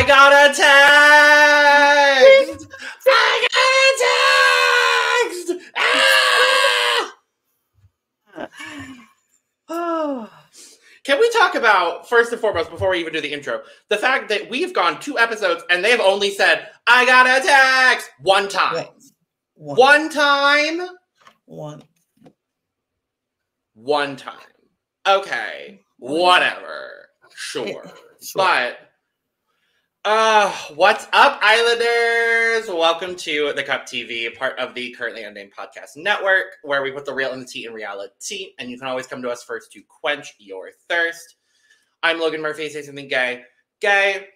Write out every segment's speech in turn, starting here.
I got a text. I got a text. Ah! Can we talk about first and foremost before we even do the intro, the fact that we've gone two episodes and they have only said "I got a text" one time, One. one time, One. one time. Okay, whatever, sure. Sure. But uh what's up, Islanders? Welcome to the Cup TV, part of the currently unnamed podcast network, where we put the real in the tea in reality, and you can always come to us first to quench your thirst. I'm Logan Murphy, say something gay. Gay.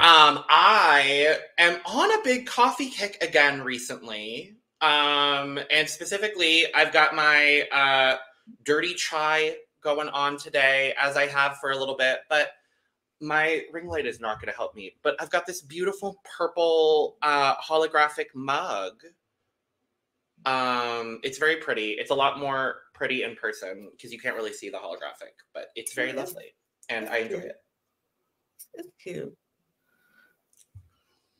Um, I am on a big coffee kick again recently. Um, and specifically, I've got my uh dirty chai going on today, as I have for a little bit, but my ring light is not going to help me, but I've got this beautiful purple uh, holographic mug. Um, it's very pretty. It's a lot more pretty in person because you can't really see the holographic, but it's very Yeah. lovely, and I enjoy it. It's cute.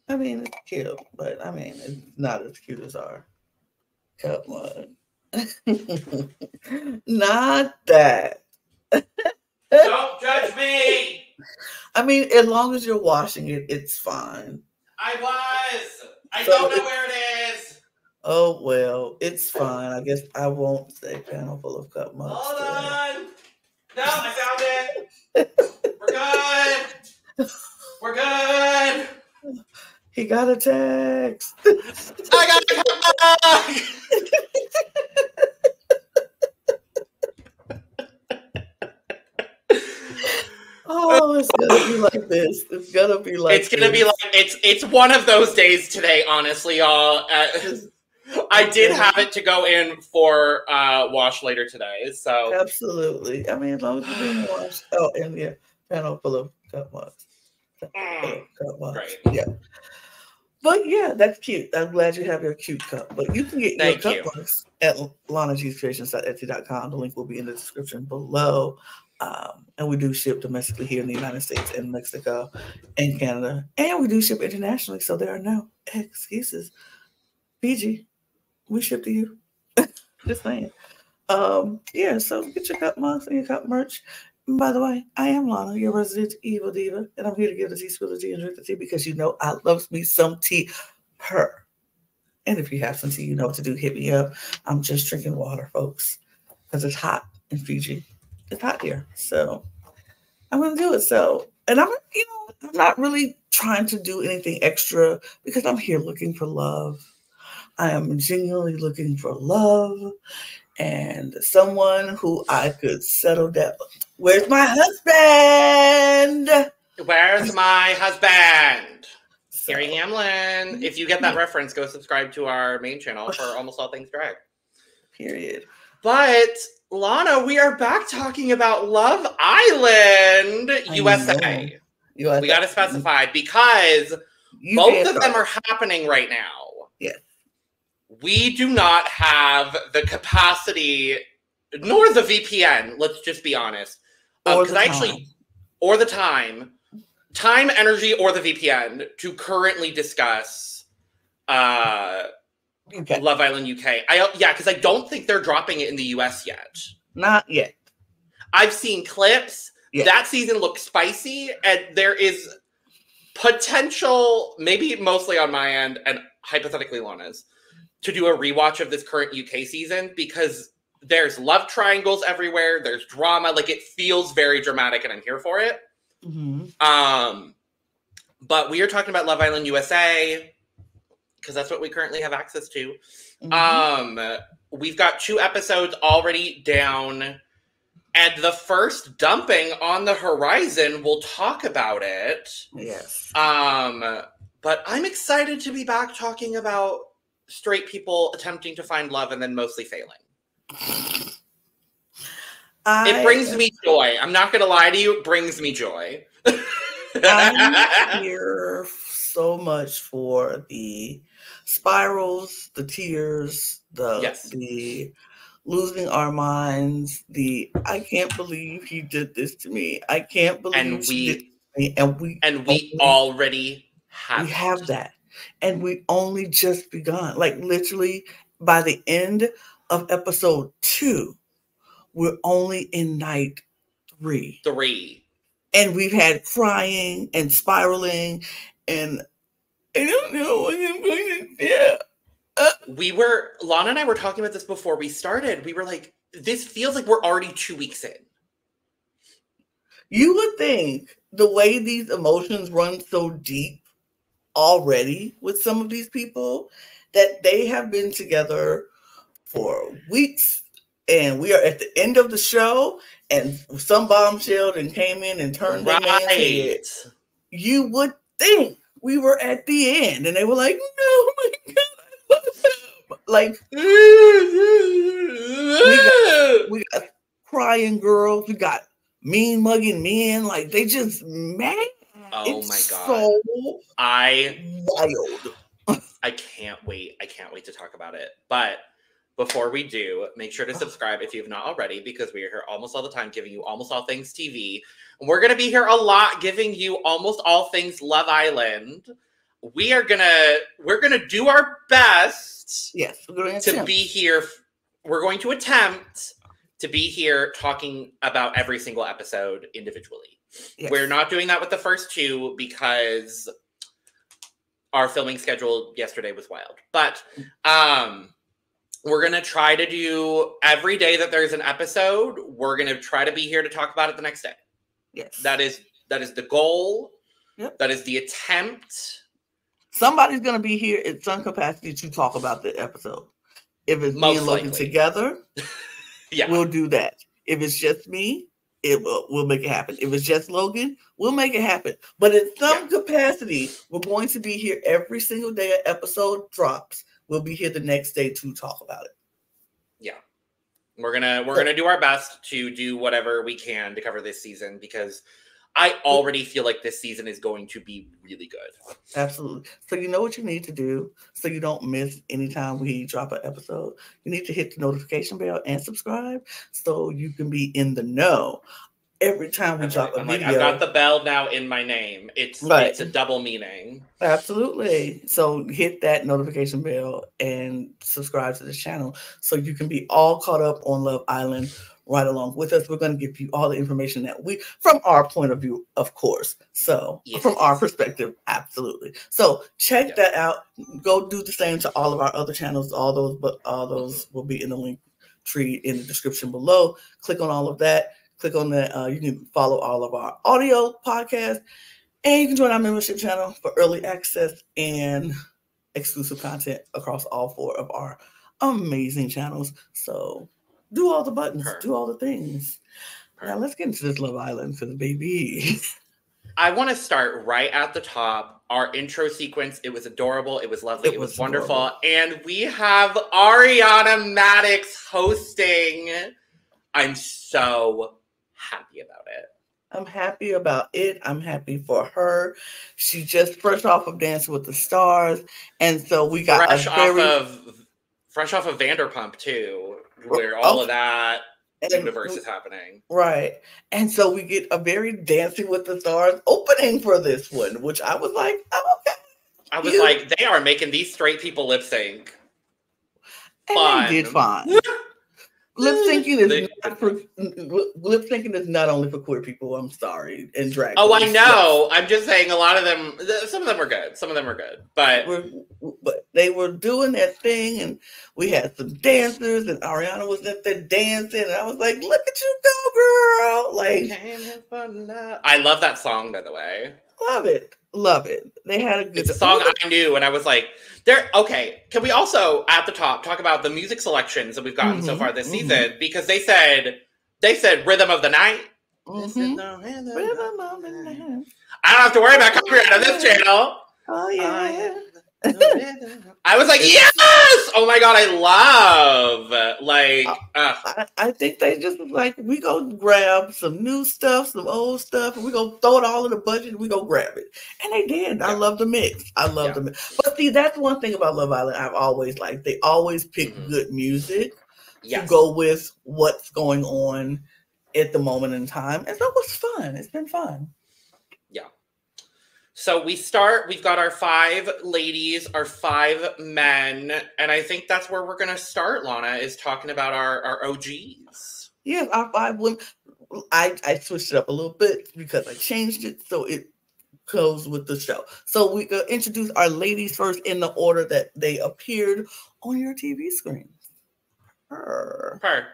I mean, it's cute, but I mean, it's not as cute as our cup mug. not that. Don't judge me. I mean, as long as you're washing it, it's fine. I was. I So don't know it- where it is. Oh well, it's fine. I guess I won't say panel full of cup mugs. Hold on. No, I found it. We're good. We're good. He got a text. I got a cup. Oh, it's gonna be like this. It's gonna be like it's gonna be like it's it's one of those days today honestly y'all uh, i did have it to go in for uh wash later today so Absolutely. I mean, as long as you're being washed. Oh, and yeah, panel full of cup mugs. Full mm, of cup mugs. Right. Yeah. But yeah, that's cute. I'm glad you have your cute cup. But you can get Thank your you. cup mugs at lanagcreations.etsy.com. The link will be in the description below. Um, and we do ship domestically here in the United States and Mexico and Canada. And we do ship internationally. So there are no excuses. Fiji, we ship to you. Just saying. Um, yeah, so get your cup mugs and your cup merch. And by the way, I am Lana, your resident evil diva, and I'm here to give the tea, spill the tea, and drink the tea because you know I love me some tea. Her. And if you have some tea, you know what to do. Hit me up. I'm just drinking water, folks, because it's hot in Fiji. It's hot here, so I'm gonna do it. So, and I'm, you know, I'm not really trying to do anything extra because I'm here looking for love. I am genuinely looking for love and someone who I could settle down. Where's my husband? where's my husband So, Gary Hamlin. If you get that reference, go subscribe to our main channel for almost all things drag. period. But Lana, we are back talking about Love Island USA. are We got to specify because You both of them are happening right now. Yes. We do not have the capacity nor the VPN, let's just be honest. Because the I actually, or the time, time, energy, or the VPN to currently discuss uh, Okay. Love Island UK. I yeah, because I don't think they're dropping it in the US yet. Not yet. I've seen clips. Yeah. That season looks spicy, and there is potential, maybe mostly on my end and hypothetically Lana's, to do a rewatch of this current UK season because there's love triangles everywhere. There's drama. Like it feels very dramatic, and I'm here for it. Mhm. Um, but we are talking about Love Island USA because that's what we currently have access to. Mhm. Um, we've got two episodes already down, and the first dumping on the horizon. We'll talk about it. yes. Um, but I'm excited to be back talking about straight people attempting to find love and then mostly failing. I, It brings me joy. I'm not gonna lie to you, it brings me joy. I'm here so much for the spirals, the tears, the Yes. the losing our minds, the I can't believe he did this to me. I can't believe and we and we and we already have we have that, and we only just begun. Like literally, by the end of episode two, we're only in night three, three. and we've had crying and spiraling, and I don't know what I'm going to do. Uh, we were Lana and I were talking about this before we started. We were like, this feels like we're already two weeks in. You would think the way these emotions run so deep already with some of these people that they have been together for weeks and we are at the end of the show and some bombshell and came in and turned their man's head. You would think we were at the end and they were like, no, my God, I love him. Like we got crying girls, we got mean mugging men, like they just mad. Oh It's my god. So I wild. I can't wait. I can't wait to talk about it. But before we do, make sure to subscribe if you've not already, because we are here almost all the time giving you almost all things TV. And we're gonna be here a lot giving you almost all things Love Island. We are gonna we're gonna do our best Yes, we're going to be here. We're going to attempt to be here talking about every single episode individually. Yes. We're not doing that with the first two because our filming schedule yesterday was wild. But um we're going to try to do every day that there's an episode, we're going to try to be here to talk about it the next day. Yes. That is that is the goal. Yep. That is the attempt. Somebody's going to be here in some capacity to talk about the episode. If it's me and Logan together, Yeah. we'll do that. If it's just me, it will we'll make it happen. If it's just Logan, we'll make it happen. But in some capacity, we're going to be here every single day an episode drops. We'll be here the next day to talk about it. Yeah. We're gonna we're gonna do our best to do whatever we can to cover this season because I already feel like this season is going to be really good. Absolutely. So you know what you need to do so you don't miss anytime we drop an episode. You need to hit the notification bell and subscribe so you can be in the know every time we drop right. a I'm like, video. I've got the bell now in my name. It's Right. it's a double meaning. Absolutely. So hit that notification bell and subscribe to the channel so you can be all caught up on Love Island right along with us. We're going to give you all the information that we, from our point of view, of course. So Yes. from our perspective, absolutely. So check Yeah. that out. Go do the same to all of our other channels. All those, but all those will be in the link tree in the description below. Click on all of that. Click on that. Uh, you can follow all of our audio podcasts. And you can join our membership channel for early access and exclusive content across all four of our amazing channels. So do all the buttons, Her. do all the things. Now let's get into this Love Island for the baby. I want to start right at the top. Our intro sequence, it was adorable. It was lovely. It It, was, was wonderful. And we have Ariana Madix hosting. I'm so happy about it. I'm happy about it. I'm happy for her. She just fresh off of Dancing with the Stars, and so we got fresh a very off of fresh off of Vanderpump too, where oh. all Oh, of that and- universe is happening. Right. And so we get a very Dancing with the Stars opening for this one, which I was like, oh, okay. I was You- like, they are making these straight people lip sync. And Fun. they did fine. Lip syncing is They- for lip syncing is not only for queer people. I'm sorry, and drag. Oh, I queens. know. I'm just saying a lot of them. Some of them were good. Some of them were good, but We're, but they were doing that thing, and we had some dancers, and Ariana was up there dancing, and I was like, "Look at you go, girl!" Like, I love that song. By the way, love it, love it. They had a good it's a song I knew, and I was like, "There." Okay, can we also at the top talk about the music selections that we've gotten so Mhm, far this mhm. season? Because they said they said rhythm of the night. This is Mhm. the rhythm of Rhythm the of the night. night. I don't have to worry about copyright on this channel. Oh yeah. I was like, yes! Oh my god, I love like uh, I, I think they just like, we go grab some new stuff, some old stuff, and we go throw it all in the budget and we go grab it. And they did. I love the mix. I love Yeah. the mix. But see, that's one thing about Love Island I've always liked. They always pick Mhm. good music yes. to go with what's going on at the moment in time. And so it was fun. It's been fun. So we start, we've got our five ladies, our five men, and I think that's where we're gonna start, Lana, is talking about our, our OGs. Yeah, our five women. I I switched it up a little bit because I changed it so it goes with the show. So we uh, introduce our ladies first in the order that they appeared on your TV screen. Her. Her.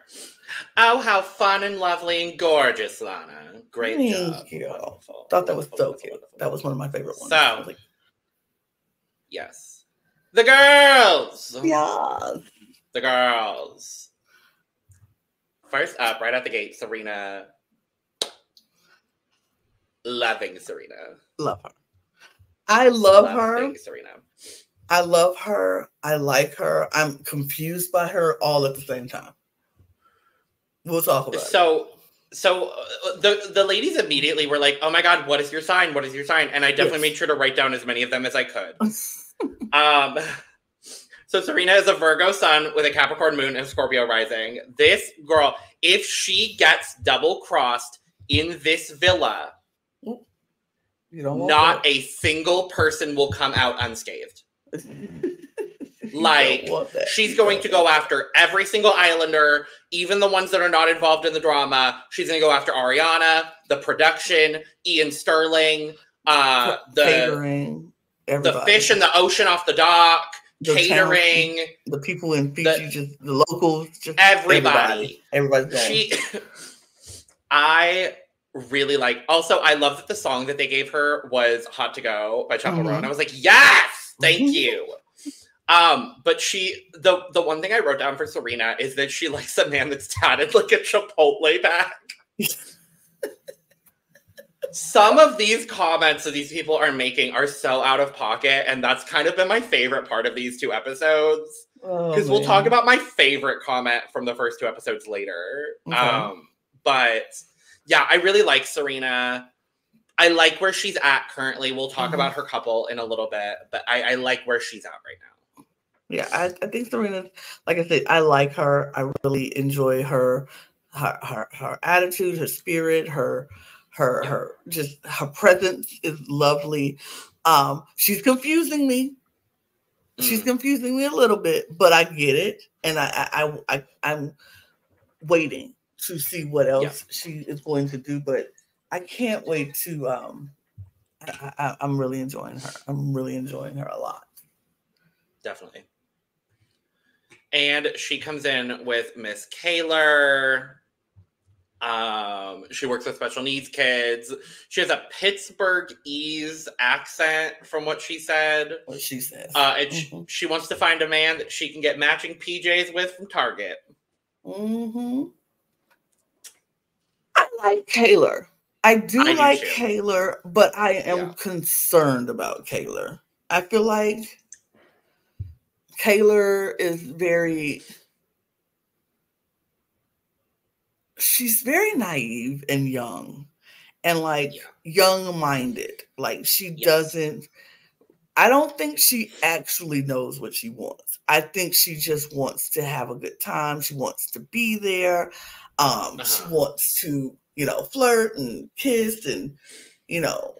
Oh, how fun and lovely and gorgeous, Lana. Great Thank job. you. Wonderful. Thought that was Wonderful, so wonderful, cute. wonderful. That was one of my favorite ones. So- like, Yes. The girls. yeah. The girls. First up, right out the gate, Serena. Loving Serena. Love her. I love her. Serena. I love her. I like her. I'm confused by her all at the same time. We'll talk about So, so uh, the the ladies immediately were like, "Oh my god, what is your sign? What is your sign?" And I definitely Yes. made sure to write down as many of them as I could. Um, so Serena is a Virgo sun with a Capricorn moon and Scorpio rising. This girl, if she gets double crossed in this villa, you don't not a single person will come out unscathed. like, don't want that. She's going to go after every single Islander, even the ones that are not involved in the drama. She's going to go after Ariana, the production, Iain Stirling, uh, the catering, the fish in the ocean off the dock, The catering, the people in Fiji, just the locals, just everybody. Everybody's going. She, I really like. Also, I love that the song that they gave her was "Hot to Go" by Chappell Roan. Mhm. I was like, yes, thank Mhm. you. Um, but she, the the one thing I wrote down for Serena is that she likes a man that's tatted like a Chipotle bag. Some of these comments that these people are making are so out of pocket, and that's kind of been my favorite part of these two episodes Oh, because we'll talk about my favorite comment from the first two episodes later. Okay. Um, but yeah, I really like Serena. I like where she's at currently. We'll talk Mhm. about her couple in a little bit, but I, I like where she's at right now. Yeah, I, I think Serena, like I said, I like her. I really enjoy her, her, her, her attitude, her spirit, her, her, Yeah. her, just her presence is lovely. Um, she's confusing me. She's Mm. confusing me a little bit, but I get it, and I, I, I, I I'm waiting to see what else she is going to do. But I can't wait to. Um, I, I, I'm really enjoying her. I'm really enjoying her a lot. Definitely. And she comes in with Miss Kaylor. Um, she works with special needs kids. She has a Pittsburgh ease accent, from what she said. What she says. Uh, and sh- Mhm. she wants to find a man that she can get matching PJs with from Target. Mm-hmm. I like Kaylor. I do I like too. Kaylor, but I am Yeah. concerned about Kaylor. I feel like Kaylor is very she's very naive and young and like Yeah. young minded. Like she Yes. doesn't I don't think she actually knows what she wants. I think she just wants to have a good time. She wants to be there. Um, she Uh-huh. wants to, you know, flirt and kiss and, you know,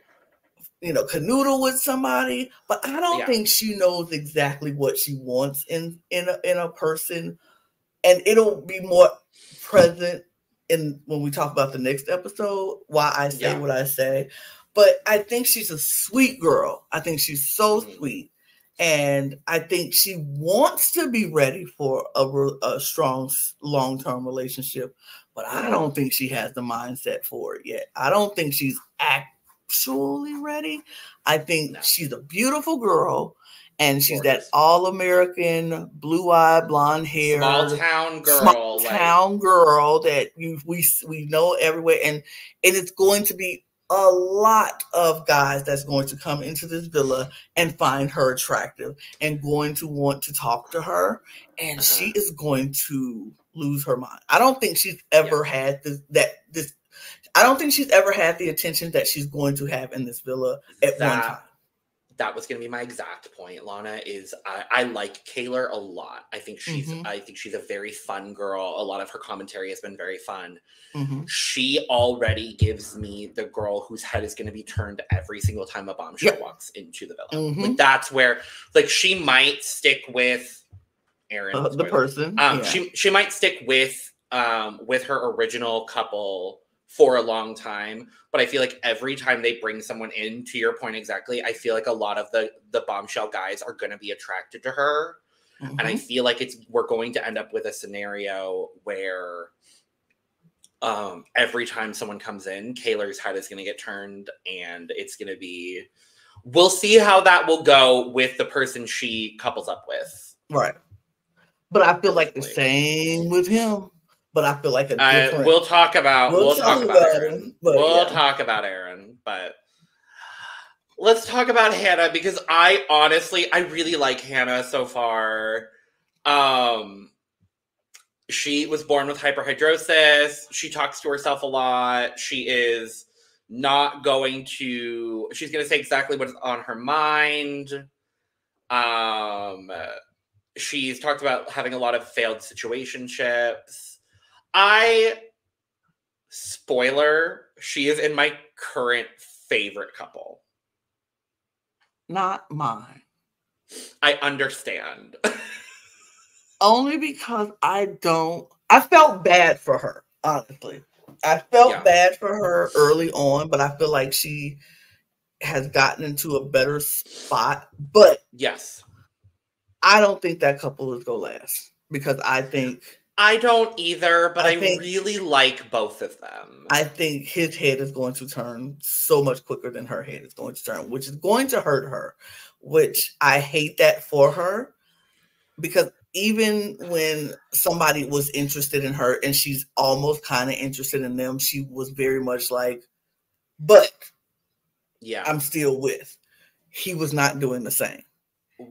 you know, canoodle with somebody. But I don't Yeah. think she knows exactly what she wants in in a, in a person, and it'll be more present in when we talk about the next episode. Why I say Yeah. what I say, but I think she's a sweet girl. I think she's so Mhm. sweet. And I think she wants to be ready for a, a strong long term relationship, but I don't think she has the mindset for it yet. I don't think she's actually ready. I think No. she's a beautiful girl and she's that all American, blue eyed, blonde hair, Small town girl. small like, town girl that you we we know everywhere, and and it's going to be a lot of guys that's going to come into this villa and find her attractive and going to want to talk to her, and she Uh-huh. is going to lose her mind. I don't think she's ever had this that this. I don't think she's ever had the attention that she's going to have in this villa at one time. that was going to be my exact point. Lana is I, I like Kaylor a lot. I think she's Mhm. I think she's a very fun girl. A lot of her commentary has been very fun. Mhm. She already gives me the girl whose head is going to be turned every single time a bombshell Yep. walks into the villa. Mhm. Like that's where like she might stick with Aaron. Uh, the person. Um, yeah. she she might stick with um with her original couple for a long time, but I feel like every time they bring someone in, to your point exactly, I feel like a lot of the the bombshell guys are going to be attracted to her, and I Mhm. feel like it's we're going to end up with a scenario where. Um, every time someone comes in, Kaylor's head is going to get turned, and it's going to be. We'll see how that will go with the person she couples up with. right. But I feel like the same with him. But I feel like a different. we'll talk about we'll, talk, about, Aaron. him, but we'll yeah. talk about Aaron, but let's talk about Hannah because I honestly I really like Hannah so far. Um she was born with hyperhidrosis. She talks to herself a lot. She is not going to she's going to say exactly what's on her mind. Um she's talked about having a lot of failed situationships. I spoiler, she is in my current favorite couple. Not mine. I understand. Only because I don't. I felt bad for her, honestly. I felt Yeah. bad for her early on, but I feel like she has gotten into a better spot. But yes. I don't think that couple is going to last because I think I don't either, but I, I think- really like both of them. I think his head is going to turn so much quicker than her head is going to turn, which is going to hurt her. Which I hate that for her because even when somebody was interested in her and she's almost kind of interested in them, she was very much like, but yeah. I'm still with. He was not doing the same.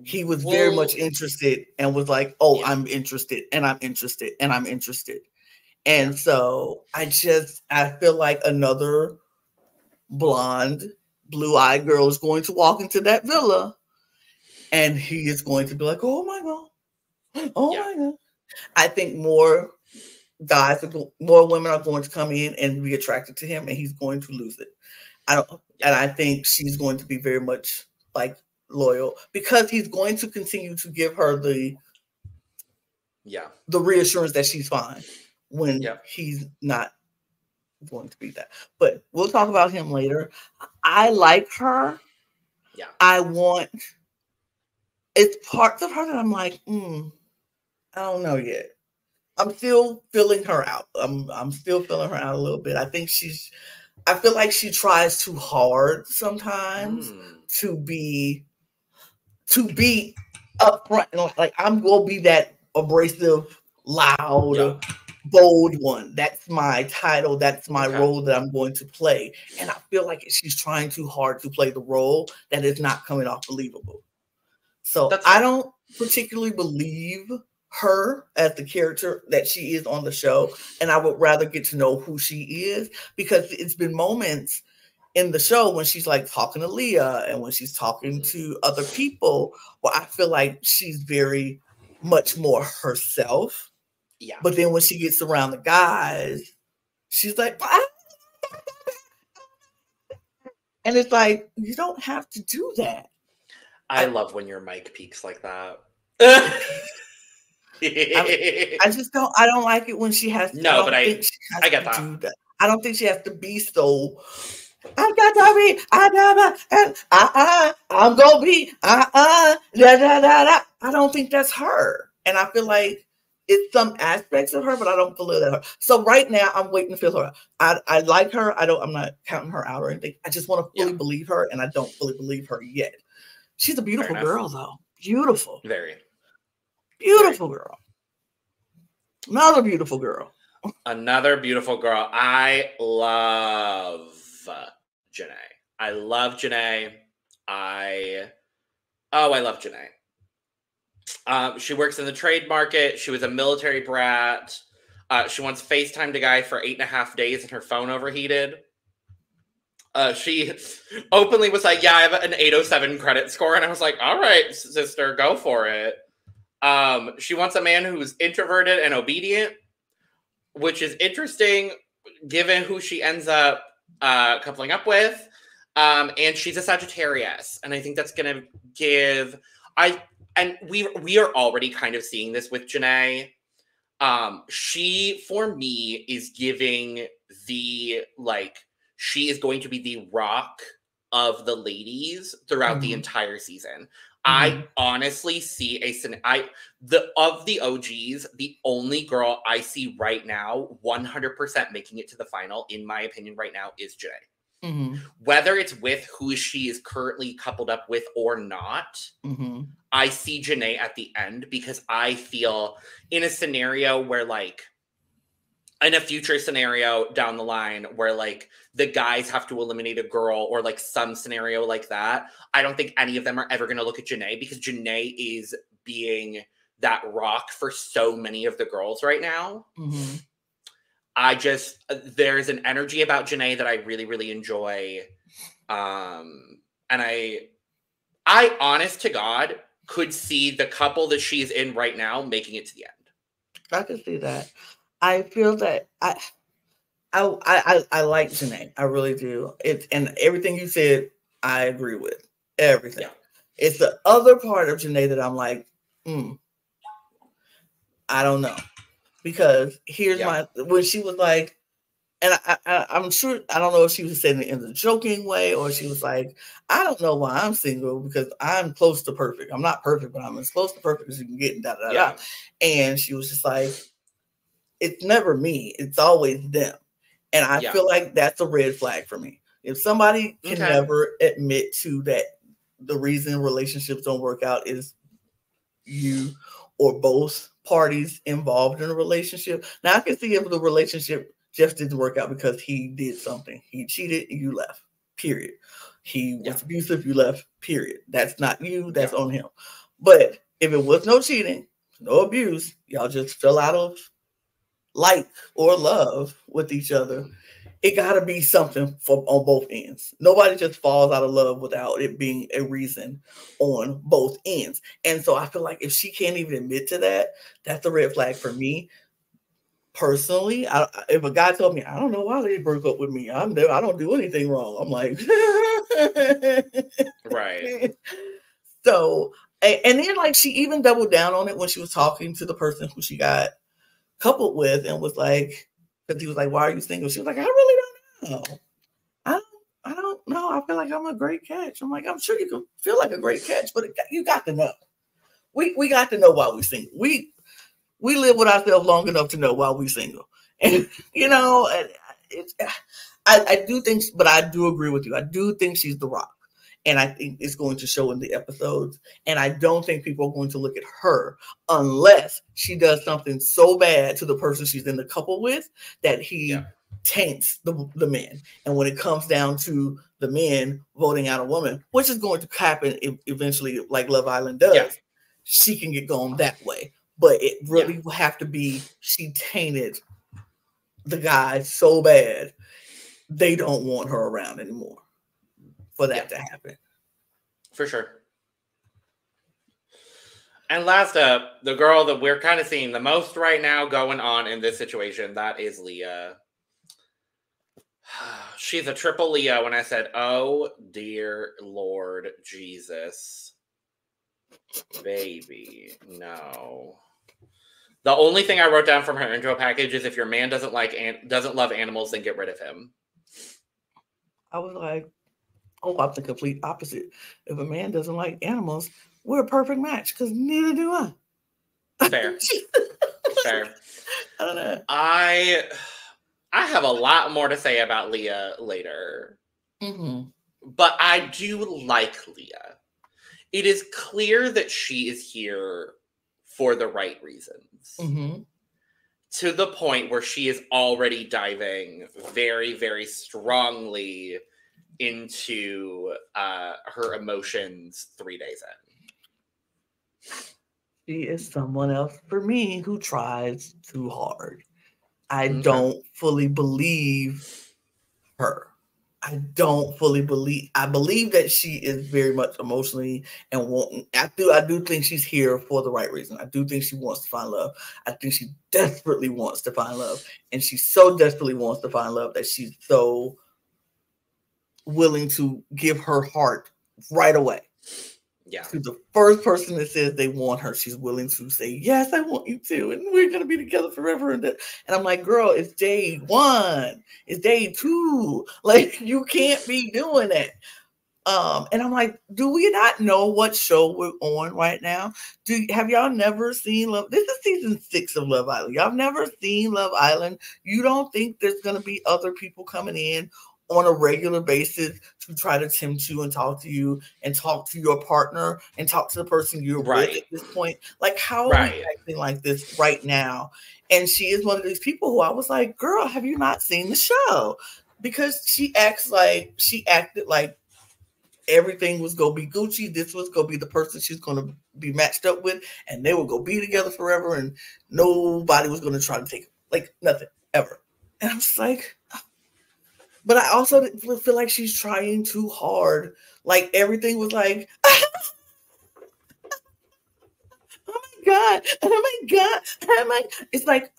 He was very much interested and was like, oh, Yeah. I'm interested and I'm interested and I'm interested. And so I just I feel like another blonde, blue-eyed girl is going to walk into that villa and he is going to be like, oh my god, oh Yeah. my god. I think more guys, are more women are going to come in and be attracted to him, and he's going to lose it. I don't, and I think she's going to be very much like loyal because he's going to continue to give her the Yeah. the reassurance that she's fine when Yeah. he's not going to be that. But we'll talk about him later. I like her. Yeah. I want. It's parts of her that I'm like, mm, I don't know yet. I'm still filling her out. I'm I'm still filling her out a little bit. I think she's. I feel like she tries too hard sometimes Mm. to be to be upfront and like I'm gonna be that abrasive, loud, Yeah. bold one. That's my title. That's my Okay. role that I'm going to play. And I feel like she's trying too hard to play the role that is not coming off believable. So That's I don't particularly believe her as the character that she is on the show. And I would rather get to know who she is because it's been moments in the show when she's like talking to Leah and when she's talking Mhm. to other people well, I feel like she's very much more herself. Yeah. But then when she gets around the guys, she's like, "Ah." and it's like, you don't have to do that. I, I- love when your mic peaks like that. I just don't. I don't like it when she has. To, No, don't but I- think she has I get that. do that. I don't think she has to be so. I got to be. I got and uh uh. I'm gonna be. Uh uh. Da da da da. I don't think that's her, and I feel like it's some aspects of her, but I don't believe that Her. So right now, I'm waiting to feel her. I I like her. I don't. I'm not counting her out or anything. I just want to fully Yeah. believe her, and I don't fully believe her yet. She's a beautiful girl, though. Beautiful. Very. Beautiful girl. Another beautiful girl. Another beautiful girl. I love JaNa. I love JaNa. I oh, I love JaNa. Um, she works in the trade market. She was a military brat. Uh, she once FaceTimed a guy for eight and a half days and her phone overheated. Uh, she openly was like, "Yeah, I have an 807 credit score," and I was like, "All right, sister, go for it." Um, she wants a man who's introverted and obedient, which is interesting given who she ends up uh, coupling up with. Um, and she's a Sagittarius, and I think that's gonna give I and we we are already kind of seeing this with JaNa. Um, she for me is giving the like she is going to be the rock of the ladies throughout mm-hmm. the entire season. I mm-hmm. honestly see a I the of the OGs, the only girl I see right now 100% making it to the final in my opinion right now is JaNa. Mm-hmm. Whether it's with who she is currently coupled up with or not, mm-hmm. I see JaNa at the end because I feel in a scenario where, like, in a future scenario down the line where, like, the guys have to eliminate a girl or, like, some scenario like that, I don't think any of them are ever going to look at JaNa because JaNa is being that rock for so many of the girls right now. Mm-hmm. I just uh, there's an energy about JaNa that I really really enjoy, um, and I, I honest to God could see the couple that she's in right now making it to the end. I can see that. I feel that I, I, I, I like JaNa. I really do. It and everything you said, I agree with everything. Yeah. It's the other part of JaNa that I'm like, hmm, I don't know because here's yeah. my when she was like, and I, I, am sure I don't know if she was saying it in a joking way or she was like, I don't know why I'm single because I'm close to perfect. I'm not perfect, but I'm as close to perfect as you can get. And da, da, yeah. da. And she was just like, it's never me. It's always them. And I yeah. feel like that's a red flag for me. If somebody can okay. never admit to that the reason relationships don't work out is you or both parties involved in a relationship. Now I can see if the relationship just didn't work out because he did something. He cheated, you left. Period. He was yeah. abusive, you left. Period. That's not you, that's yeah. on him. But if it was no cheating, no abuse, y'all just fell out of like or love with each other it got to be something for on both ends. Nobody just falls out of love without it being a reason on both ends. And so I feel like if she can't even admit to that, that's a red flag for me. Personally, I, if a guy told me, I don't know why they broke up with me, I'm there, I don't do anything wrong. I'm like, right. So, and, and then like she even doubled down on it when she was talking to the person who she got coupled with, and was like, because he was like, "Why are you single?" She was like, "I really don't know. I don't, I don't know. I feel like I'm a great catch." I'm like, "I'm sure you can feel like a great catch, but it, you got to know. We we got to know why we single. We we live with ourselves long enough to know why we single, and you know, uh, it's uh, I, I do think, but I do agree with you. I do think she's the rock and I think it's going to show in the episodes. And I don't think people are going to look at her unless she does something so bad to the person she's in the couple with that he yeah. taints the, the men. And when it comes down to the men voting out a woman, which is going to happen eventually, like Love Island does, yeah. she can get going that way. But it really yeah. will have to be she tainted the guy so bad they don't want her around anymore for that yeah. to happen. For sure. And last up, the girl that we're kind of seeing the most right now going on in this situation, that is Leah. She's a triple Leah when I said, Oh dear Lord Jesus. Baby, no. The only thing I wrote down from her intro package is if your man doesn't like and doesn't love animals, then get rid of him. I was like, Oh, I'm the complete opposite. If a man doesn't like animals, we're a perfect match because neither do I. Fair. Fair. I don't know. I I have a lot more to say about Leah later. Mm-hmm. But I do like Leah. It is clear that she is here for the right reasons. Mm-hmm. To the point where she is already diving very, very strongly into uh, her emotions three days in. She is someone else for me who tries too hard. I don't fully believe her. I don't fully believe. I believe that she is very much emotionally and want. I do. I do think she's here for the right reason. I do think she wants to find love. I think she desperately wants to find love, and she so desperately wants to find love that she's so willing to give her heart right away. Yeah. To the first person that says they want her, she's willing to say, Yes, I want you to. And we're going to be together forever. And, and I'm like, Girl, it's day one, it's day two. Like, you can't be doing that. Um, and I'm like, do we not know what show we're on right now? Do have y'all never seen Love? This is season six of Love Island. Y'all never seen Love Island. You don't think there's gonna be other people coming in on a regular basis to try to tempt you and talk to you and talk to your partner and talk to the person you're right. with at this point. Like, how right. are we acting like this right now? And she is one of these people who I was like, girl, have you not seen the show? Because she acts like she acted like everything was gonna be Gucci. This was gonna be the person she's gonna be matched up with, and they were gonna be together forever, and nobody was gonna try to take like nothing ever. And I'm just like, but I also feel like she's trying too hard. Like everything was like, oh my god, oh my god, oh my. It's like,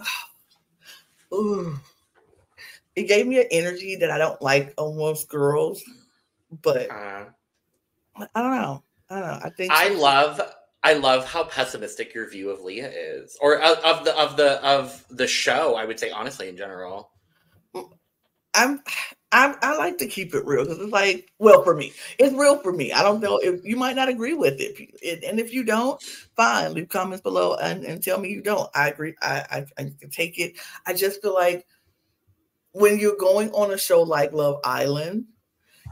ooh, it gave me an energy that I don't like on most girls. But Uh, I don't know. I don't know. I think I love I love how pessimistic your view of Leah is, or of, of the of the of the show. I would say honestly, in general. I'm I'm I like to keep it real because it's like, well, for me, it's real for me. I don't know if you might not agree with it, If and if you don't, fine. Leave comments below and, and tell me you don't. I agree. I, I I can take it. I just feel like when you're going on a show like Love Island,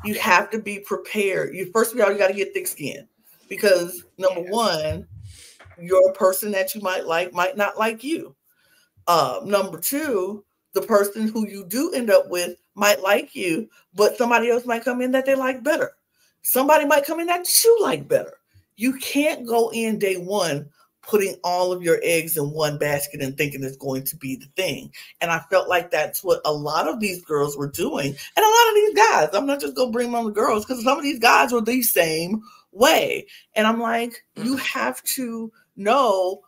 you have to be prepared. You first of all, you got to get thick skin because number one, your person that you might like might not like you. Uh, number two, the person who you do end up with might like you, but somebody else might come in that they like better. Somebody might come in that you like better. You can't go in day one putting all of your eggs in one basket and thinking it's going to be the thing. And I felt like that's what a lot of these girls were doing. And a lot of these guys, I'm not just going to bring them on the girls because some of these guys were the same way. And I'm like, mm-hmm. you have to know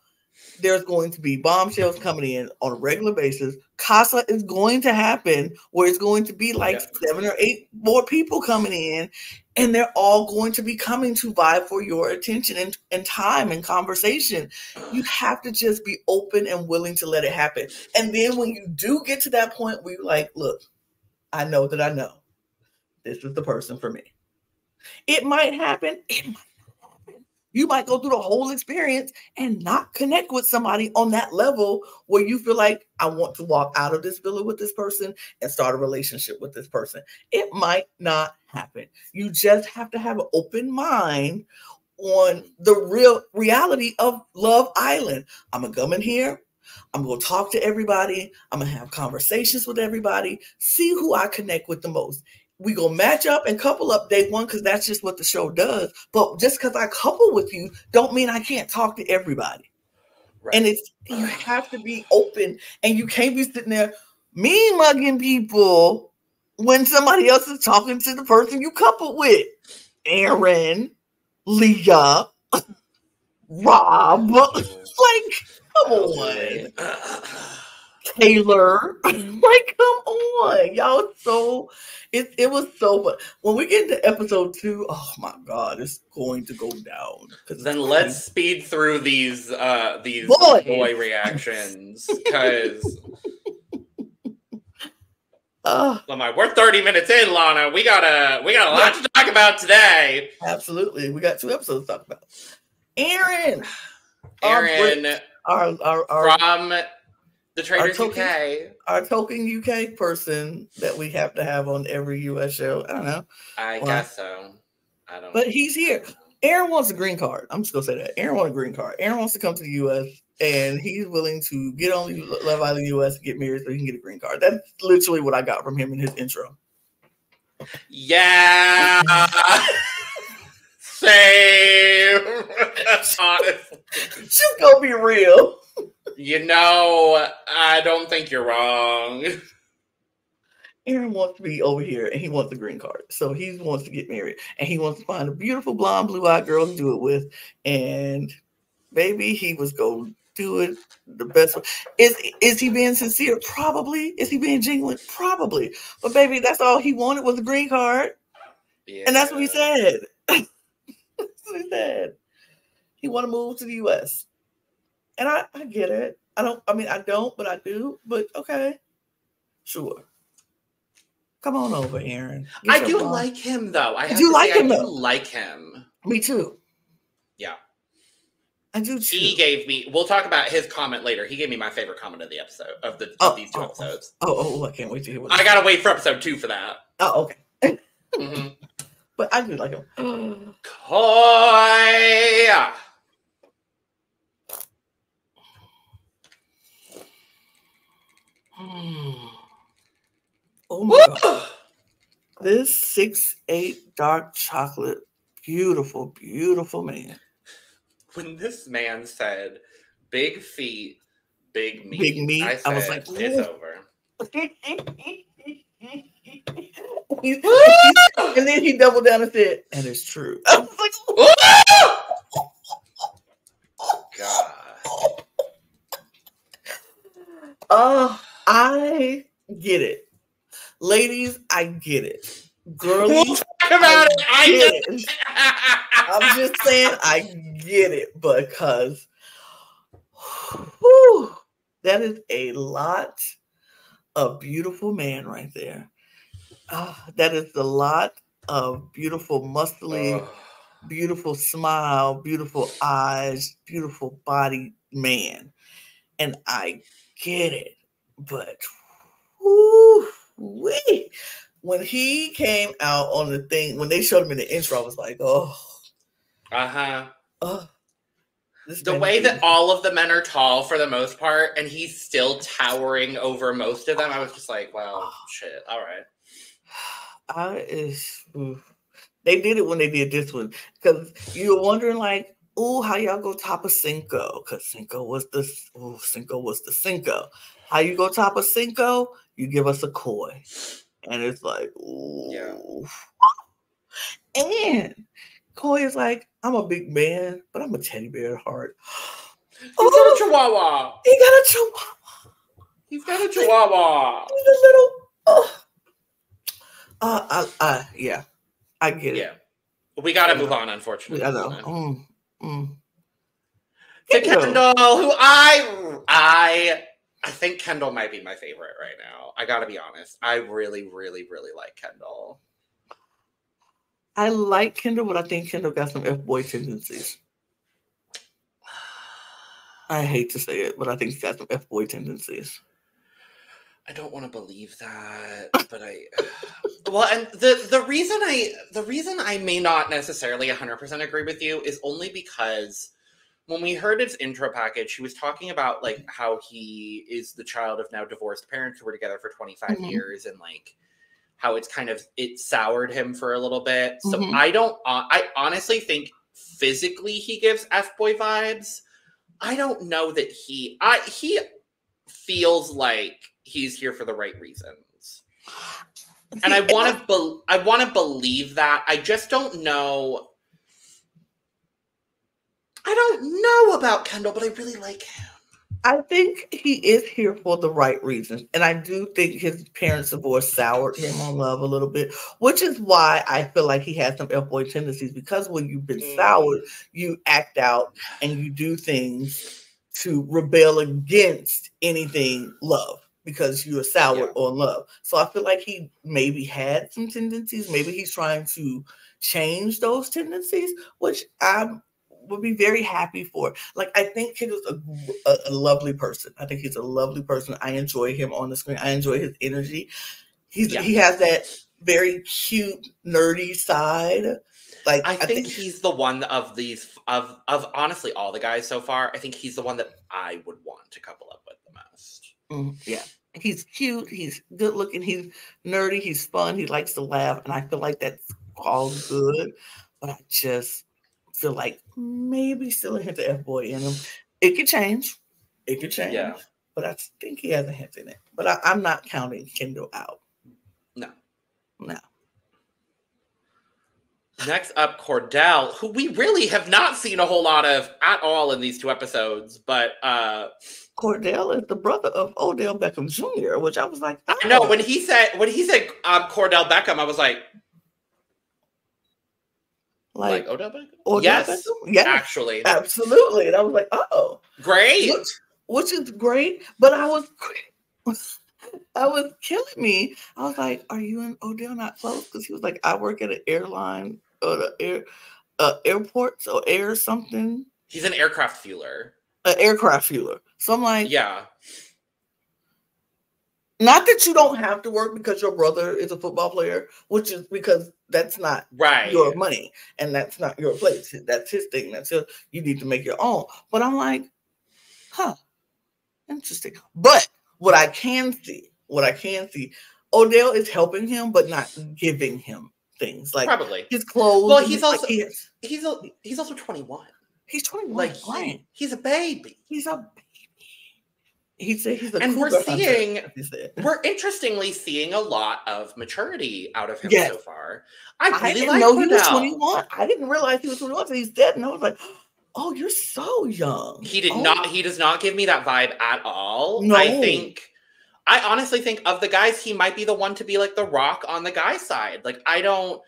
there's going to be bombshells coming in on a regular basis. Casa is going to happen where it's going to be like Yeah. seven or eight more people coming in, and they're all going to be coming to vie for your attention and, and time and conversation. You have to just be open and willing to let it happen. And then when you do get to that point where you're like, look, I know that I know this is the person for me. It might happen. It might happen. You might go through the whole experience and not connect with somebody on that level where you feel like I want to walk out of this villa with this person and start a relationship with this person. It might not happen. You just have to have an open mind on the real reality of Love Island. I'm gonna come in here. I'm gonna talk to everybody. I'm gonna have conversations with everybody. See who I connect with the most we gonna match up and couple up day one because that's just what the show does. But just because I couple with you, don't mean I can't talk to everybody. Right. And it's you have to be open, and you can't be sitting there mean mugging people when somebody else is talking to the person you coupled with. Aaron, Leah, Rob, like come oh, on. Taylor. like, come on, y'all. So it, it was so fun. When we get into episode two, oh my god, it's going to go down. 'Cause Then let's speed through these uh these Boy. boy, reactions because Ah, Lama, we're 30 minutes in, Lana. We got a we got a lot to talk about today. absolutely. We got two episodes to talk about. Aaron, Our Aaron our our our, from the Traders token- UK. our token UK person that we have to have on every US show. I don't know. I Well, guess so. I don't But he's here. Aaron wants a green card. I'm just gonna say that. Aaron wants a green card. Aaron wants to come to the US and he's willing to get on Love Island US and get married so he can get a green card. That's literally what I got from him in his intro. Yeah. Same. Honestly. Just gonna be real. You know, I don't think you're wrong. Aaron wants to be over here and he wants a green card. So he wants to get married and he wants to find a beautiful blonde, blue eyed girl to do it with. And baby, he was going to do it the best way. Is, is he being sincere? Probably. Is he being genuine? Probably. But baby, that's all he wanted was a green card. Yeah. And that's what he said. that's what he said. He want to move to the US. And I, I get it. I don't, I mean, I don't, but I do. But okay. Sure. Come on over, Aaron. Get I do blonde- like him though. I have do like say, him, I do though. like him. Me too. Yeah. I do too. He gave me. We'll talk about his comment later. He gave me my favorite comment of the episode of the Oh, of these two oh, episodes. Oh, oh, I can't wait to hear what I gotta wait for episode two for that. Oh, okay. Mhm. But I do like him. Coy. Oh my god. This six eight dark chocolate, beautiful, beautiful man. When this man said, "Big feet, big meat," Big meat, I, I was said, like, "It's over." He's- he's- and then he doubled down and said, and it's true. I was like, Woo! God. oh, I get it. Ladies, I get it. Girlies, We'll talk about it. I get it. I'm just saying I get it because whew, that is a lot of beautiful man right there. Ah, that is a lot of beautiful, muscly, beautiful smile, beautiful eyes, beautiful body man. And I get it. But wee. when he came out on the thing, when they showed him in the intro, I was like, oh, Uh-huh. oh. The way that all of the men are tall for the most part, and he's still towering over most of them, I was just like, wow, shit. All right. I is they did it when they did this one because you were wondering like, oh, how y'all go top of Cinco? Because Cinco was the oh, Cinco was the Cinco. How you go top of Cinco? You give us a koi, and it's like, ooh. Yeah. And koi is like, I'm a big man, but I'm a teddy bear at heart. He's got a Oh, chihuahua. he got a chihuahua. He's got a chihuahua. He's a little. Oh. Uh, I, I, yeah, I get it. Yeah. We got to move on, unfortunately. I know. Mm, mm. To. Kendall, who I I I think Kendall might be my favorite right now. I gotta be honest. I really, really, really like Kendall. I like Kendall, but I think Kendall got some F boy tendencies. I hate to say it, but I think he's got some F boy tendencies. I don't want to believe that, but I well, and the the reason I the reason I may not necessarily 100% agree with you is only because when we heard his intro package, he was talking about like how he is the child of now divorced parents who were together for 25 Mhm. years and like how it's kind of it soured him for a little bit. So Mhm. I don't uh, I honestly think physically he gives F boy vibes. I don't know that he I he feels like he's here for the right reasons. And I want to be- I want to believe that. I just don't know I don't know about Kendall, but I really like him. I think he is here for the right reasons. And I do think his parents' divorce soured him on love a little bit, which is why I feel like he has some F boy tendencies because when you've been soured, mm-hmm. you act out and you do things to rebel against anything love because you are soured Yeah. on love. So I feel like he maybe had some tendencies. Maybe he's trying to change those tendencies, which I would be very happy for. Like I think Kendall's a, a, a lovely person. I think he's a lovely person. I enjoy him on the screen. I enjoy his energy. He's Yeah. he has that very cute nerdy side. Like I think he's the one of these of of honestly all the guys so far. I think he's the one that I would want to couple up with the most. Mm, yeah. He's cute. He's good looking. He's nerdy. He's fun. He likes to laugh, and I feel like that's all good. But I just feel like maybe still a hint of F boy in him. It could change. It could change. Yeah. But I think he has a hint in it. But I, I'm not counting Kendall out. No. No. Next up, Kordell, who we really have not seen a whole lot of at all in these two episodes, but uh Kordell is the brother of Odell Beckham Jr., which I was like, oh. no, when he said when he said um, Kordell Beckham, I was like, like, like, Odell Beckham? Odell yes, Beckham? yes, actually, absolutely. And I was like, oh, great. which, which is great. But I was, I was killing me. I was like, are you and Odell not close? Because he was like, I work at an airline or the air, uh, airport, so air something, He's an aircraft fueler. an aircraft fueler. So I'm like, Yeah, not that you don't have to work because your brother is a football player, which is because that's not right. your money and that's not your place. That's his thing. That's your, you need to make your own. But I'm like, huh, interesting. But what I can see, what I can see, Odell is helping him, but not giving him things like Probably. his clothes. Well, he's like, also- he has- He's a, he's also 21. he's 21, Like like he- he's a baby. He's a baby. He said he's a And we're hunter, seeing- We're interestingly seeing a lot of maturity out of him Yes. so far. I I really didn't like know he was 21. I didn't realize he was 21 until he said, and I was like, oh, you're so young. He did Oh. not. He does not give me that vibe at all. No. I think. I honestly think of the guys, he might be the one to be like the rock on the guy side. Like I don't.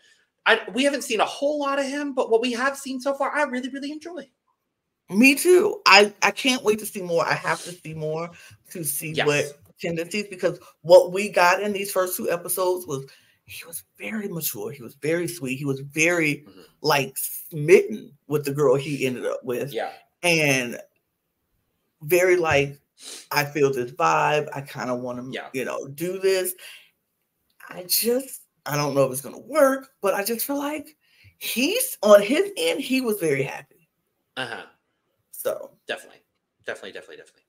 I we haven't seen a whole lot of him, but what we have seen so far, I really really enjoy. Me too. I I can't wait to see more. I have to see more to see Yes. what tendencies because what we got in these first two episodes was he was very mature. He was very sweet. He was very Mhm. like smitten with the girl he ended up with, Yeah. and very like I feel this vibe. I kind of want to, Yeah. you know, do this. I just I don't know if it's gonna work, but I just feel like he's on his end. He was very happy. Uh huh. So Definitely. Definitely. Definitely. Definitely.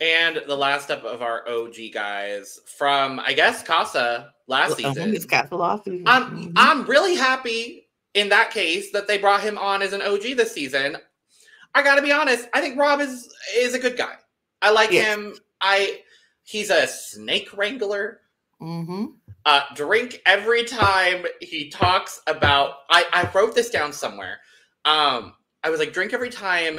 And the last up of our OG guys from I guess Casa last Uh-huh, season. It's Casa last season. I'm. I'm really happy in that case that they brought him on as an OG this season. I got to be honest, I think Rob is is a good guy. I like Yes. him. I he's a snake wrangler. Mhm. Uh, drink every time he talks about. I I wrote this down somewhere. Um, I was like, drink every time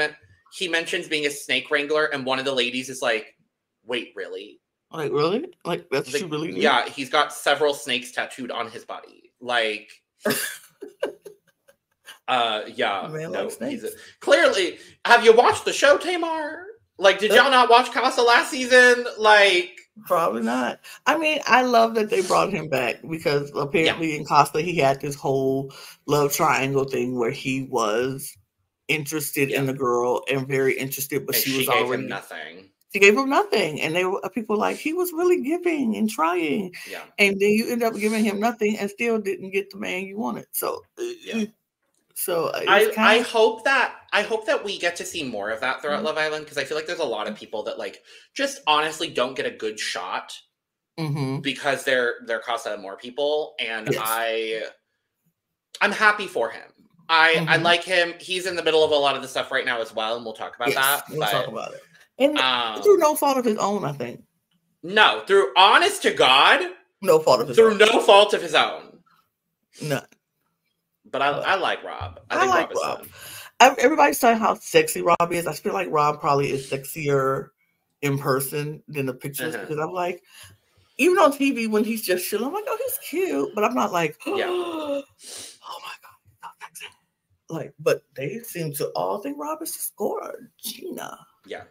he mentions being a snake wrangler, and one of the ladies is like, "Wait, really?" Like really? Like that's Like, you really? knew? yeah, he's got several snakes tattooed on his body. Like, uh, yeah, Man no, likes he's a, snakes. clearly. Have you watched the show, Tamar? Like, did y'all not watch Casa last season? Like, Probably not. I mean, I love that they brought him back because apparently in Casa he had this whole love triangle thing where he was interested in the girl and very interested, but she, she, was already nothing. she gave him nothing, and they were people like he was really giving and trying, Yeah, and then you end up giving him nothing and still didn't get the man you wanted. So, Yeah. so uh, I I hope that I hope that we get to see more of that throughout Mhm. Love Island because I feel like there's a lot of people that like just honestly don't get a good shot Mhm. because they're they're Casa more people, and Yes. I I'm happy for him. I I Mhm. like him. He's in the middle of a lot of the stuff right now as well, and we'll talk about Yes, that. we'll but talk about it. And um, through no fault of his own, I think. no, through honest to God, No fault of his through own. no fault of his own. No. But I, I like Rob. I, I think like Rob Rob. fun. Everybody's saying how sexy Rob is. I feel like Rob probably is sexier in person than the pictures Uh-huh. because I'm like, even on TV when he's just chilling, I'm like, oh, he's cute, but I'm not like, Yeah. oh my god, so sexy. Like, but they seem to all think Rob is just or Gina. Yeah.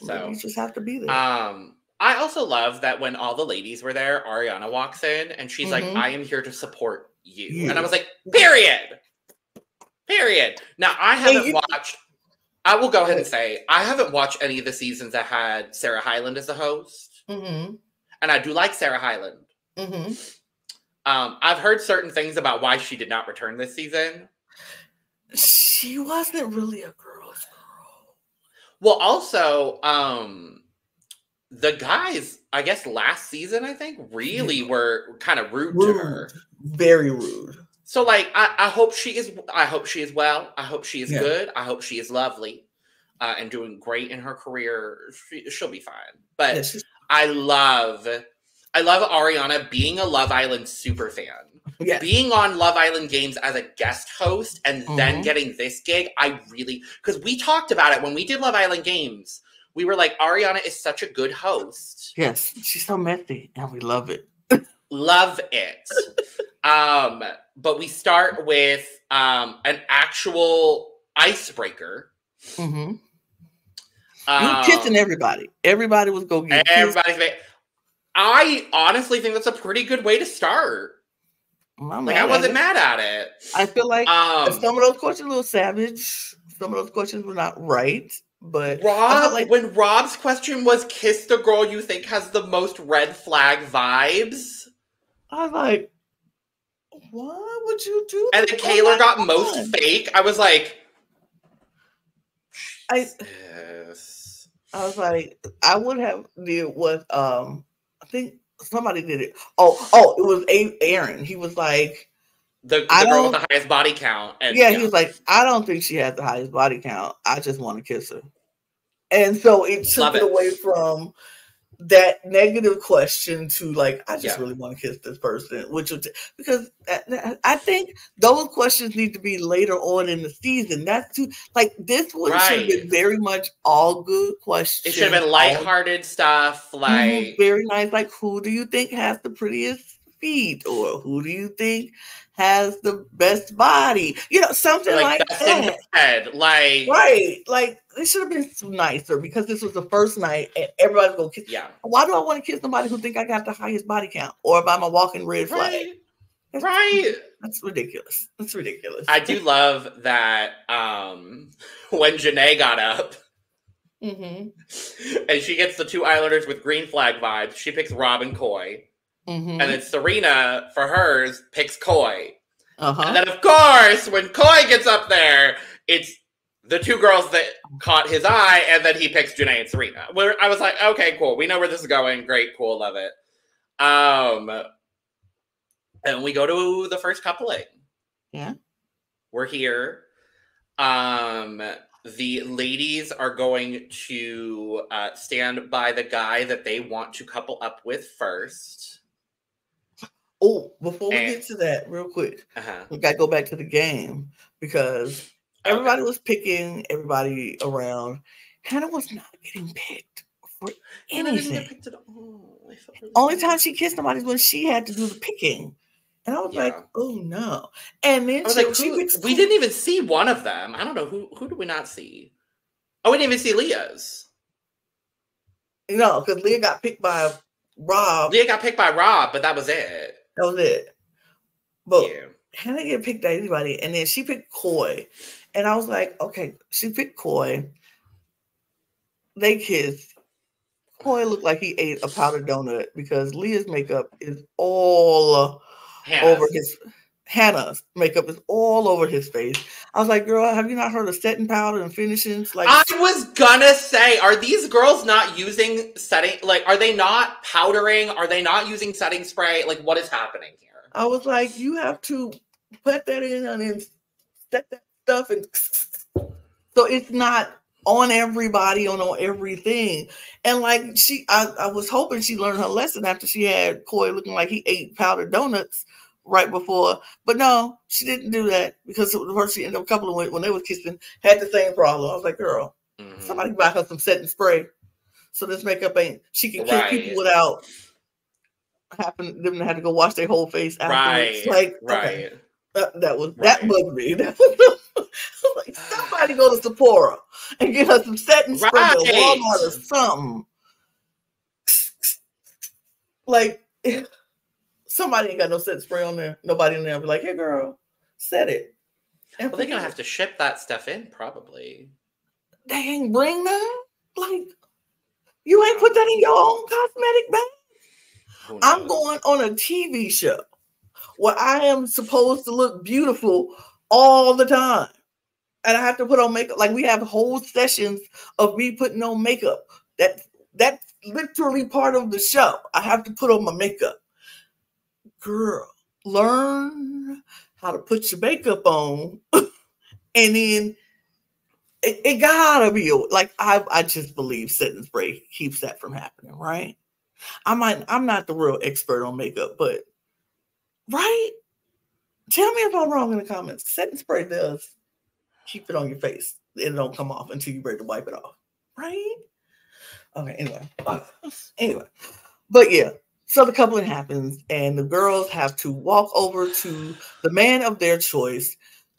So So you just have to be there. Um, I also love that when all the ladies were there, Ariana walks in and she's like, Mhm. I am here to support you. You. And I was like, period. Period. Now I haven't you- watched I will go ahead and say I haven't watched any of the seasons that had Sarah Hyland as the host. mm-hmm. And I do like Sarah Hyland. Mm-hmm. Um, I've heard certain things about why she did not return this season. She wasn't really a girl's girl. Well, also, um, the guys, I guess last season, I think, really Yeah. were kind of rude, to her. Very rude. So, like, I, I hope she is. I hope she is well. I hope she is Yeah. good. I hope she is lovely, uh, and doing great in her career. She, she'll be fine. But I love, I love Ariana being a Love Island super fan. Yeah. Being on Love Island Games as a guest host and then Mhm. getting this gig, I really because we talked about it when we did Love Island Games. We were like, Ariana is such a good host. Yes. She's so messy and we love it. Love it. um, but we start with um an actual icebreaker. Mm-hmm. Um, kissing everybody. Everybody was going to get kissed. I honestly think that's a pretty good way to start. I'm Like I wasn't it. mad at it. I feel like Um some of those questions were a little savage. Some of those questions were not right, but Rob, like when Rob's question was kiss the girl you think has the most red flag vibes, I was like, why would you do and then Kayla got God. most fake, I was like, I yes. I was like, I would have did what um think somebody did it. Oh, oh, it was A- Aaron. He was like, The, the I girl with the highest body count. And yeah, he was like, I don't think she has the highest body count. I just want to kiss her. And so it took Love it. away from that negative question to like, I just Yeah. really want to kiss this person, which was because I think those questions need to be later on in the season. That's too like this one should have been very much all good questions. it should have been all- lighthearted stuff, Mhm, like very nice. Like, who do you think has the prettiest feet, or who do you think has the best body? You know, something like, like, that. bed. Like Right? Like, it should have been nicer because this was the first night and everybody's gonna kiss. yeah. Why do I want to kiss somebody who think I got the highest body count, or if I'm a walking red flag? Right. That's, Right. That's ridiculous. That's ridiculous. I do love that um when JaNa got up hmm and she gets the two Islanders with green flag vibes, she picks robin Coy. Hmm And then Serena, for hers, picks Koi. uh-huh. And then, of course, when Koi gets up there, it's the two girls that caught his eye, and then he picks JaNa and Serena. Where I was like, okay, cool. We know where this is going. Great, cool, love it. Um, and we go to the first coupling. Yeah. We're here. Um, the ladies are going to uh, stand by the guy that they want to couple up with first. Oh, before we And- get to that, real quick, Uh-huh. we got to go back to the game because everybody was picking everybody around. Hannah was not getting picked for And I didn't get anything. picked at all. Really Only time she kissed somebody is when she had to do the picking. And I was like, oh no. And then I was she, like, she who- we didn't even see one of them. I don't know who who did we not see. Oh, we didn't even see Leah's. you know, because Leah got picked by Rob. Leah got picked by Rob, but that was it. That was it. But yeah. Hannah get picked by anybody. And then she picked Coy. And I was like, okay, she picked Coy. They kissed. Coy looked like he ate a powdered donut because Leah's makeup is all over his Hannah's makeup is all over his face. I was like, girl, have you not heard of setting powder and finishings? Like I was gonna say, are these girls not using setting? Like, are they not powdering? Are they not using setting spray? Like, what is happening here? I was like, you have to put that in and then set that stuff and so it's not on everybody on, on everything. And like she I, I was hoping she learned her lesson after she had Coy looking like he ate powdered donuts right before. But no, she didn't do that because the person she ended up coupling with when they was kissing had the same problem. I was like, girl, Mhm. somebody buy her some setting spray. So this makeup ain't she can kiss Right. people without having them to have to go wash their whole face afterwards. Right, Like okay. right. That, that was that Right. bugged me. That was like somebody go to Sephora and get her some setting spray Right. Walmart or something. Like somebody ain't got no set spray on there. Nobody in there be like, "Hey, girl, set it." And Well, they're gonna have to ship that stuff in, probably. They ain't bring that. Like you ain't put that in your own cosmetic bag. I'm going on a TV show where I am supposed to look beautiful all the time. And I have to put on makeup. Like we have whole sessions of me putting on makeup. That that's literally part of the show. I have to put on my makeup. Girl, learn how to put your makeup on. and then it, it gotta be like I I just believe setting spray keeps that from happening, right? I might I'm not the real expert on makeup, but right? Tell me if I'm wrong in the comments. Setting spray does keep it on your face. It don't come off until you're ready to wipe it off. Right? Okay, anyway. Anyway. But yeah, so the coupling happens, and the girls have to walk over to the man of their choice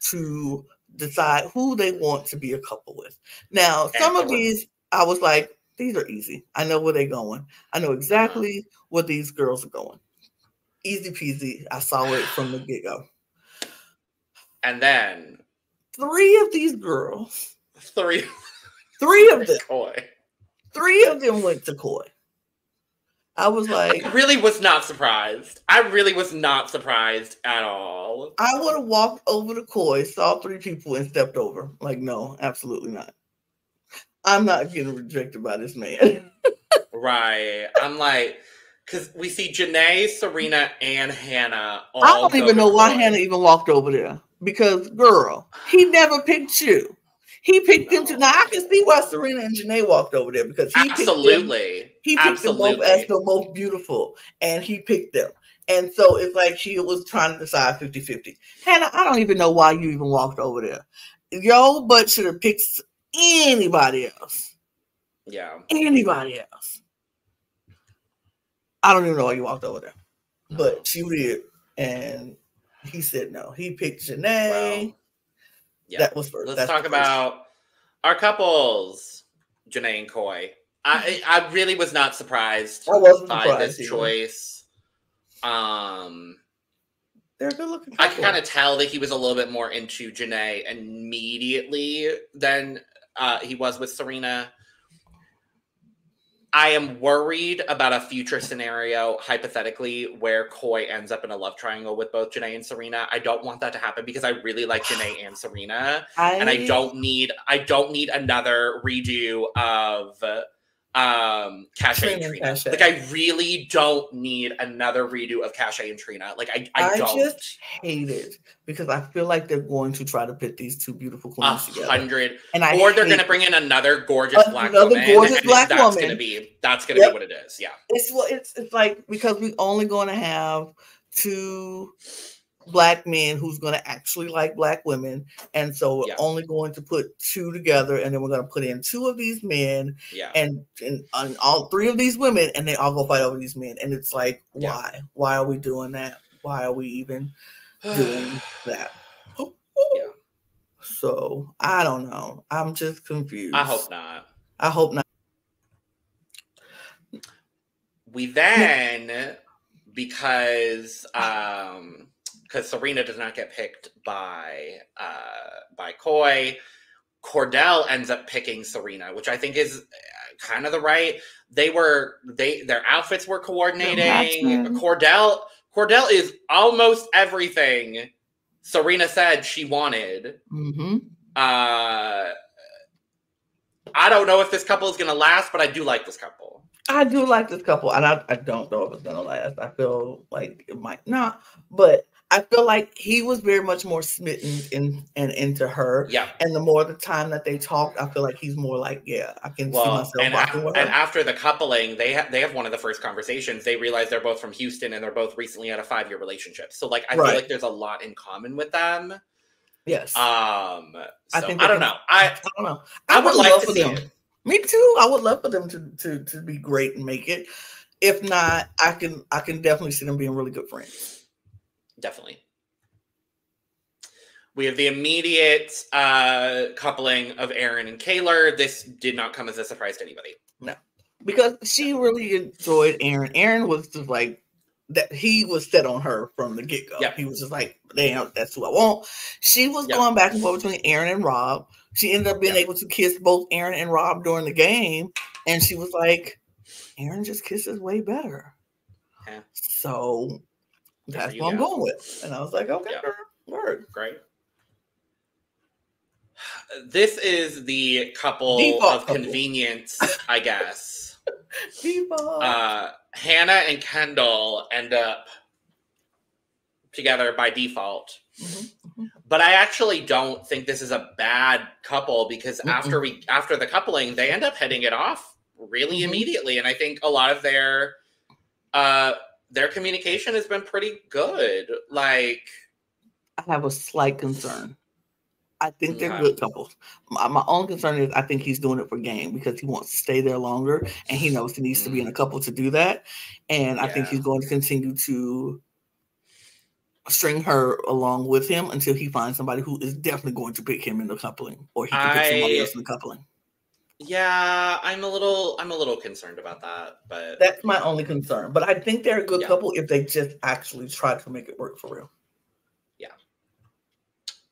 to decide who they want to be a couple with. Now, some of these, I was like, these are easy. I know where they're going. I know mm-hmm. exactly where these girls are going. Easy peasy. I saw it from the get go. And then three of these girls, three, three of them, Coy. three of them went to Coy. I was like, I really was not surprised. I really was not surprised at all. I would have walked over to Coy, saw three people, and stepped over. Like, no, absolutely not. I'm not getting rejected by this man. right. I'm like, because we see JaNa, Serena, and Hannah. I don't even know why Hannah even walked over there. Because, girl, he never picked you. He picked no. them to now. I can see why Serena and JaNa walked over there because he absolutely picked them, he picked absolutely. them both as the most beautiful, and he picked them. And so it's like she was trying to decide 50 50. Hannah, I don't even know why you even walked over there. Your butt should have picked anybody else. Yeah. Anybody else. I don't even know why you walked over there. But she did. And he said no. He picked JaNa. Well, yeah. That was first. Let's That's talk about our couples, JaNa and Coy. I I really was not surprised I wasn't by surprised this either. choice. Um they're good looking. I can kind of tell that he was a little bit more into JaNa immediately than uh, he was with Serena. I am worried about a future scenario, hypothetically, where Coy ends up in a love triangle with both JaNa and Serena. I don't want that to happen because I really like JaNa and Serena, I... and I don't need I don't need another redo of um Cashay and Trina. Like I really don't need another redo of Cashay and Trina. Like I I, I don't. just hate it because I feel like they're going to try to put these two beautiful queens together. Hundred. And I or they're gonna bring in another gorgeous black another woman. Gorgeous black that's woman. gonna be that's gonna yep. be what it is. Yeah. It's well it's it's like because we're only gonna have two black men who's going to actually like black women and so we're yeah. only going to put two together and then we're going to put in two of these men yeah. and, and, and all three of these women and they all go fight over these men and it's like yeah. why why are we doing that why are we even doing that yeah. so i don't know i'm just confused i hope not i hope not we then because um because Serena does not get picked by uh, by Coy. Kordell ends up picking Serena, which I think is uh, kind of the right. They were they their outfits were coordinating. Kordell Kordell is almost everything Serena said she wanted. Mm-hmm. Uh, I don't know if this couple is going to last, but I do like this couple. I do like this couple, and I, I don't know if it's going to last. I feel like it might not, but I feel like he was very much more smitten in and into her. Yeah. And the more the time that they talked, I feel like he's more like, yeah, I can well, see myself and, a- and after the coupling, they have they have one of the first conversations. They realize they're both from Houston and they're both recently had a five year relationship. So like I right. feel like there's a lot in common with them. Yes. Um. So, I think I don't know. I, I don't know. I, I would, would like to see them. It. Me too. I would love for them to to to be great and make it. If not, I can I can definitely see them being really good friends definitely. We have the immediate uh, coupling of Aaron and Kaylor. This did not come as a surprise to anybody. No, because she really enjoyed Aaron. Aaron was just like that. He was set on her from the get go. Yeah. He was just like, "Damn, that's who I want." She was yep. going back and forth between Aaron and Rob. She ended up being yep. able to kiss both Aaron and Rob during the game, and she was like, "Aaron just kisses way better." Yeah. So that's what I'm going with. And I was like, okay, yeah. word. Great. This is the couple Default of couple. convenience, I guess. Default. Uh, Hannah and Kendall end up together by default. Mm-hmm, mm-hmm. But I actually don't think this is a bad couple because mm-hmm. after we after the coupling, they end up heading it off really mm-hmm. immediately. And I think a lot of their uh, their communication has been pretty good. Like, I have a slight concern. I think they're good couples. My, my own concern is I think he's doing it for game because he wants to stay there longer and he knows he needs to be in a mm. couple to do that. And I think he's going to continue to string her along with him until he finds somebody who is definitely going to pick him in the coupling or he can pick somebody else in the coupling. Yeah, I'm a little, I'm a little concerned about that. But That's my only concern. But I think they're a good Yeah. couple if they just actually try to make it work for real. Yeah.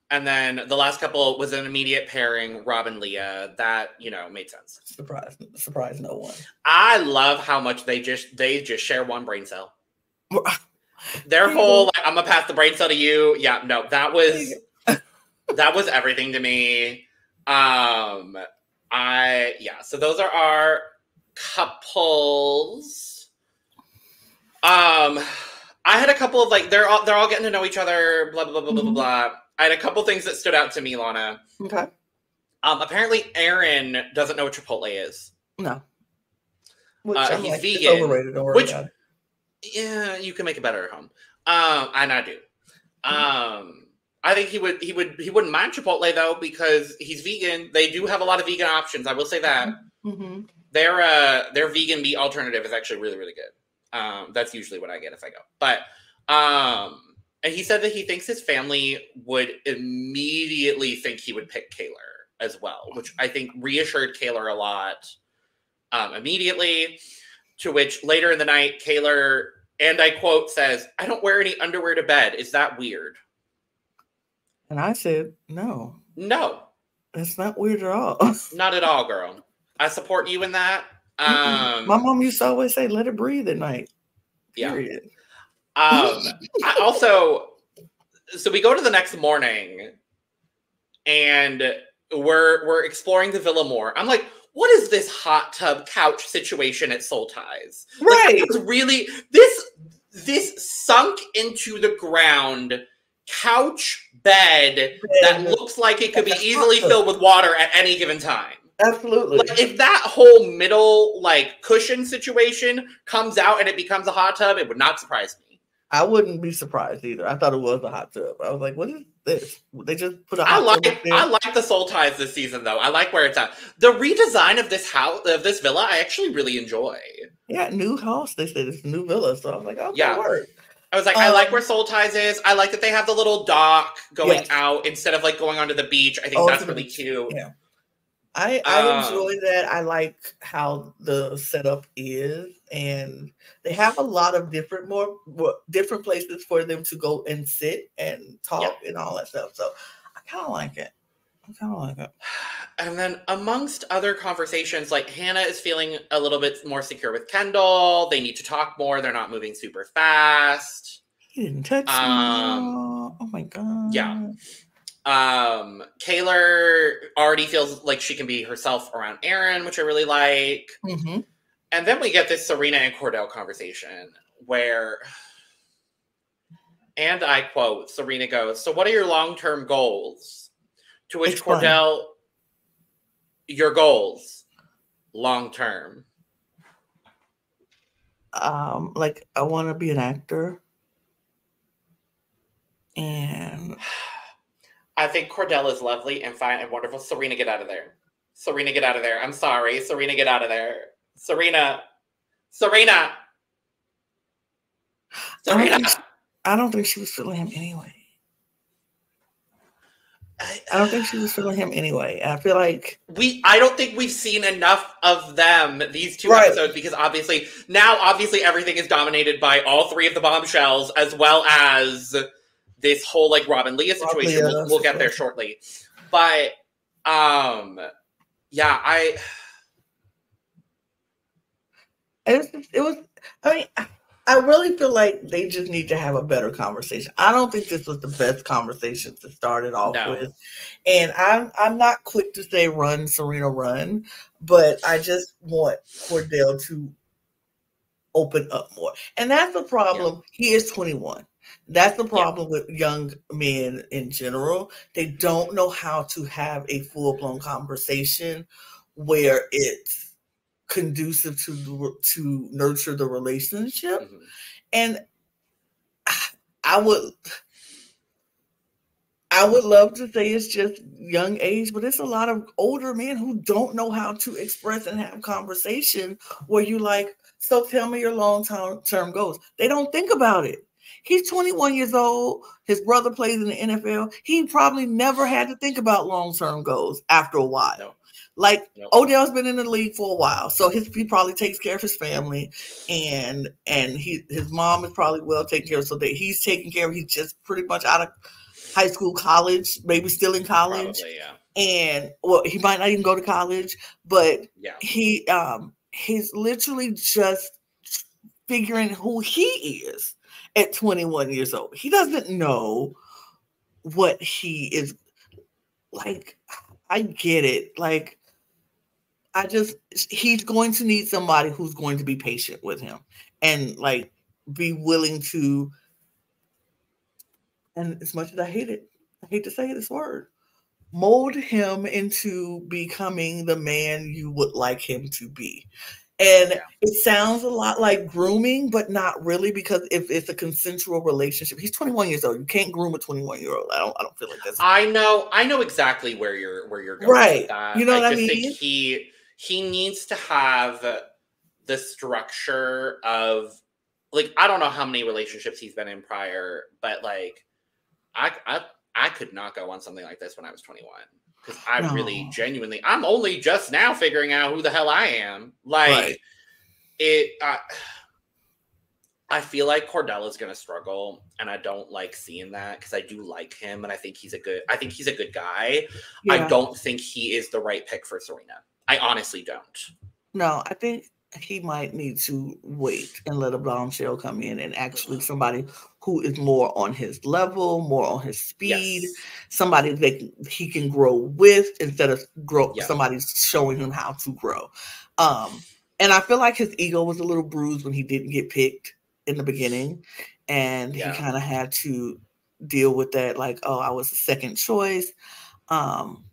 And then the last couple was an immediate pairing, Rob and Leah. That you know made sense. Surprise, surprise no one. I love how much they just they just share one brain cell. Their whole like, I'm gonna pass the brain cell to you. Yeah, no, that was that was everything to me. Um, I yeah. So those are our couples. Um, I had a couple of like they're all they're all getting to know each other. Blah blah blah blah blah blah. Blah. I had a couple things that stood out to me, Lana. Okay. Um, apparently Aaron doesn't know what Chipotle is. No. Which Uh, he's like, it's vegan, overrated. Don't which- Yeah, you can make it better at home. Um, and I do. Um, I think he would he would he wouldn't mind Chipotle though because he's vegan. They do have a lot of vegan options. I will say that Mhm. their uh their vegan meat alternative is actually really really good. Um, that's usually what I get if I go. But um, and he said that he thinks his family would immediately think he would pick Kaylor as well, which I think reassured Kaylor a lot. Um, immediately, to which later in the night, Kaylor and I quote says, "I don't wear any underwear to bed. Is that weird?" And I said, no, No, that's not weird at all. not at all, girl. I support you in that. Um, My mom used to always say, let it breathe at night. yeah. Period. Um, I also, so we go to the next morning, and we're we're exploring the villa more. I'm like, what is this hot tub couch situation at Soul Ties? Like, Right. it's really this this sunk into the ground couch bed that looks like it could be easily awesome. filled with water at any given time. Absolutely. Like if that whole middle like cushion situation comes out and it becomes a hot tub, it would not surprise me. I wouldn't be surprised either. I thought it was a hot tub. I was like, what is this? They just put a I hot tub like. I like the soul ties this season though. I like where it's at. The redesign of this house of this villa, I actually really enjoy. yeah, new house. They said it's new villa. So I was like, okay, Yeah. work. I was like, I like Um, where Soul Ties is. I like that they have the little dock going Yes. out instead of like going onto the beach. I think Oh, that's really beach. cute. Yeah. I I Um, enjoy that. I like how the setup is, and they have a lot of different more more- different places for them to go and sit and talk and all that stuff. So I kind of like it. I kind of like it. And then amongst other conversations, like Hannah is feeling a little bit more secure with Kendall. They need to talk more. They're not moving super fast. He didn't touch Um, me. Oh my god. yeah. Um, Kaylor already feels like she can be herself around Aaron, which I really like. hmm And then we get this Serena and Kordell conversation where, and I quote, Serena goes, So, what are your long term goals? To which Explain. Kordell, your goals, long term. Um, like I want to be an actor, and I think Kordell is lovely and fine and wonderful. Serena, get out of there. Serena, get out of there. I'm sorry. Serena, get out of there. Serena. Serena. I don't, Serena. think, I don't think she was feeling him anyway. I don't think she was feeling him anyway. I feel like we I don't think we've seen enough of them these two Right. episodes because obviously now obviously everything is dominated by all three of the bombshells as well as this whole like Robin Leah situation. Leah we'll, we'll get there shortly. But um yeah, I it was, it was. I mean, I really feel like they just need to have a better conversation. I don't think this was the best conversation to start it off No. with, and I'm I'm not quick to say run, Serena, run, but I just want Kordell to open up more, and that's the problem. He is 21. That's the problem with young men in general. They don't know how to have a full blown conversation where it's conducive to to nurture the relationship. Mhm. And I would I would love to say it's just young age, but it's a lot of older men who don't know how to express and have conversation where you like, so tell me your long term goals. They don't think about it. He's 21 years old. His brother plays in the NFL. He probably never had to think about long term goals after a while. No. Like Nope. Odell's been in the league for a while, so his he probably takes care of his family, and and he his mom is probably well taken care of, so that he's taking care of. He's just pretty much out of high school, college, maybe still in college, Probably, yeah. and well, he might not even go to college, but Yeah. he um he's literally just figuring who he is at 21 years old. He doesn't know what he is like. I get it. Like, I just he's going to need somebody who's going to be patient with him and like be willing to. And as much as I hate it, I hate to say this word, mold him into becoming the man you would like him to be. And Yeah. it sounds a lot like grooming, but not really, because if it's a consensual relationship, he's 21 years old. You can't groom a 21 year old. I don't. I don't feel like that's I know, I know exactly where you're where you're going Right. with that. You know what I mean? he he needs to have the structure of like I don't know how many relationships he's been in prior, but like I I I could not go on something like this when I was 21 because I really genuinely I'm only just now figuring out who the hell I am. Like Right. it. I, I feel like Cordella's gonna struggle, and I don't like seeing that because I do like him, and I think he's a good. I think he's a good guy. I don't think he is the right pick for Serena. I honestly don't. No, I think he might need to wait and let a bombshell come in and actually somebody who is more on his level, more on his speed, Yes. somebody that he can grow with instead of grow Yeah. somebody showing him how to grow. Um, and I feel like his ego was a little bruised when he didn't get picked in the beginning, and Yeah. he kind of had to deal with that, like, oh, I was the second choice. Um,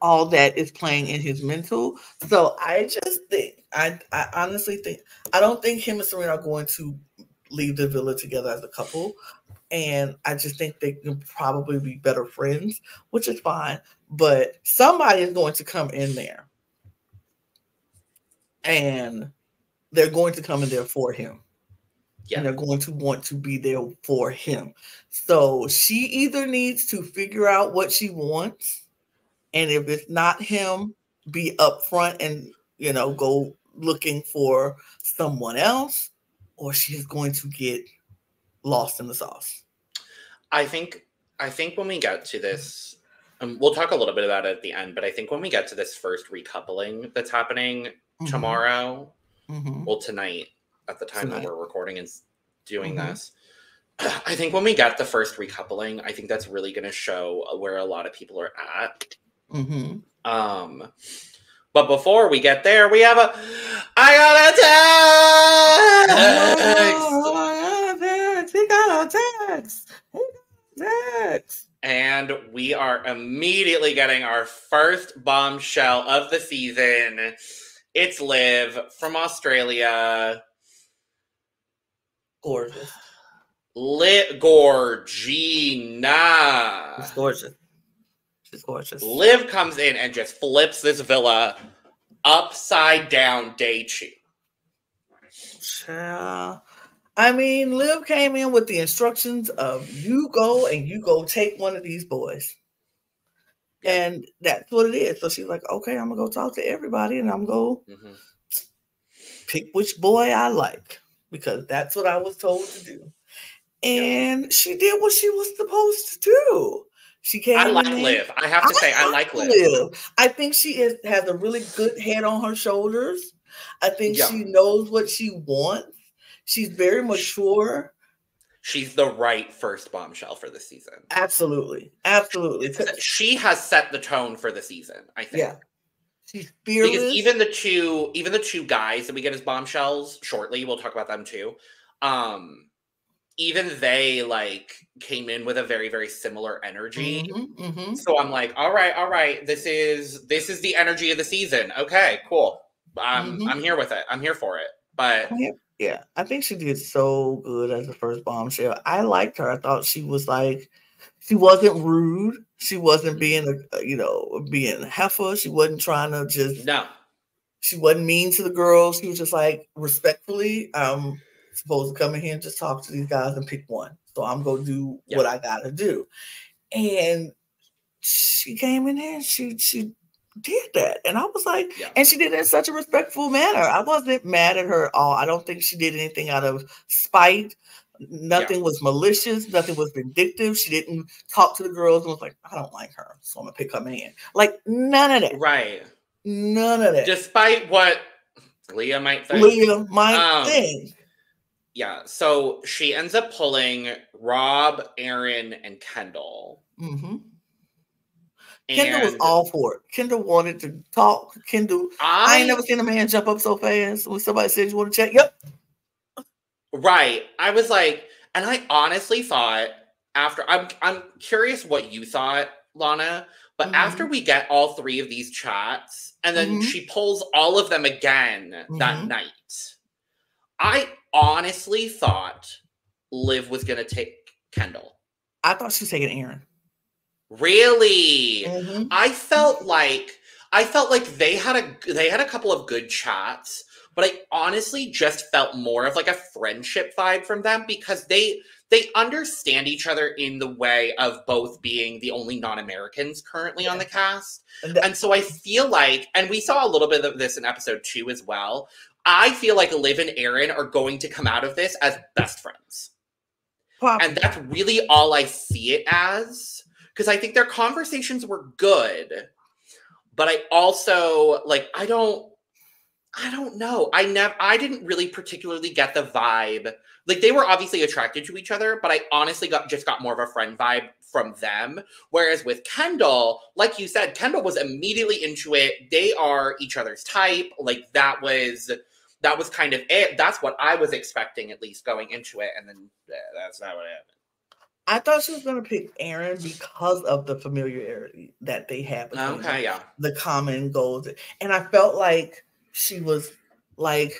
all that is playing in his mental. So I just think, I, I honestly think, I don't think him and Serena are going to leave the villa together as a couple. And I just think they can probably be better friends, which is fine. But somebody is going to come in there and they're going to come in there for him. Yeah. And they're going to want to be there for him. So she either needs to figure out what she wants and if it's not him be upfront and you know go looking for someone else or she's going to get lost in the sauce I think. I think when we get to this, um, we'll talk a little bit about it at the end. But I think when we get to this first recoupling that's happening Mhm, tomorrow, mhm. well tonight at the time that we're recording and doing Mhm. this i think when we get the first recoupling i think that's really going to show where a lot of people are at Mhm. um but before we get there we have a i got a text Oh, text. He got a text. He got a text. and we are immediately getting our first bombshell of the season it's liv from australia Gorgeous. Lit Gorgina. It's gorgeous. She's gorgeous. Liv comes in and just flips this villa upside down day two. Child. I mean, Liv came in with the instructions of you go and you go take one of these boys. And that's what it is. So she's like, okay, I'm gonna go talk to everybody and I'm gonna Mhm. pick which boy I like because that's what I was told to do. And she did what she was supposed to do. She came. I like Liv. I have to say, I like Liv. Liv. I think she is has a really good head on her shoulders. I think Yeah. she knows what she wants. She's very mature. She's the right first bombshell for the season. Absolutely. Absolutely. She has set the tone for the season, I think. Yeah. She's fearless. Because even the two, even the two guys that we get as bombshells shortly, we'll talk about them too. Um, even they like came in with a very, very similar energy. Mhm, mhm. So I'm like, all right, all right, this is this is the energy of the season. Okay, cool. I'm Mhm. I'm here with it. I'm here for it. But Yeah, yeah, I think she did so good as the first bombshell. I liked her. I thought she was like, she wasn't rude. She wasn't being a, you know, being heifer. She wasn't trying to just. no, She wasn't mean to the girls. She was just like respectfully. I'm supposed to come in here and just talk to these guys and pick one. So I'm gonna do Yeah. what I gotta do. And she came in here and she she did that. And I was like, Yeah. and she did it in such a respectful manner. I wasn't mad at her at all. I don't think she did anything out of spite. Nothing was malicious, nothing was vindictive. She didn't talk to the girls and was like, I don't like her, so I'm gonna pick her man. Like none of that. right. None of that. Despite what Leah might think. Leah, my Um, thing. Yeah. So she ends up pulling Rob, Aaron, and Kendall. hmm Kendall was all for it. Kendall wanted to talk. Kendall, I, I, ain't never seen a man jump up so fast when somebody said you want to check. Yep. right. I was like, and I honestly thought after I'm I'm curious what you thought, Lana. But Mhm. after we get all three of these chats, and then Mhm. she pulls all of them again that Mhm. night, I honestly thought Liv was gonna take Kendall. I thought she was taking Aaron. Really? Mhm. I felt like I felt like they had a they had a couple of good chats, but I honestly just felt more of like a friendship vibe from them because they they understand each other in the way of both being the only non-Americans currently on the cast. And that- And so I feel like and we saw a little bit of this in episode 2 as well. I feel like Liv and Aaron are going to come out of this as best friends. Pop- And that's really all I see it as. Because I think their conversations were good. But I also like I don't I don't know. I never I didn't really particularly get the vibe. Like they were obviously attracted to each other, but I honestly got just got more of a friend vibe from them. Whereas with Kendall, like you said, Kendall was immediately into it. They are each other's type. Like that was that was kind of it. That's what I was expecting at least going into it, and then yeah, that's not what happened. I thought she was going to pick Aaron because of the familiarity that they have. between them. Okay, yeah. the common goals. And I felt like she was like,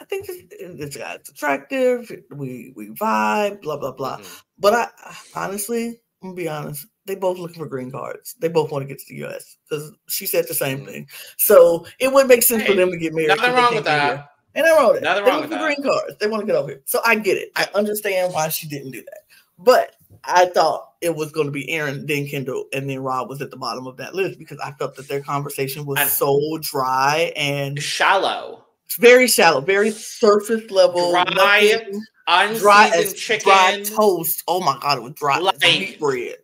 I think this, this guy's attractive. We we vibe, blah blah blah. Mhm. But I honestly, I'm gonna be honest, they both looking for green cards. They both want to get to the US because she said the same thing. So it wouldn't make sense for them to get married. Nothing wrong with that. And I wrote it. Nothing they wrong with for that. green cards. They want to get over here. So I get it. I understand why she didn't do that. But I thought it was going to be Aaron, then Kendall, and then Rob was at the bottom of that list because I felt that their conversation was so dry and Shallow, very shallow, very surface level. Dry, nothing- dry as chicken, dry toast. Oh my god, it was dry as Like- wheat bread.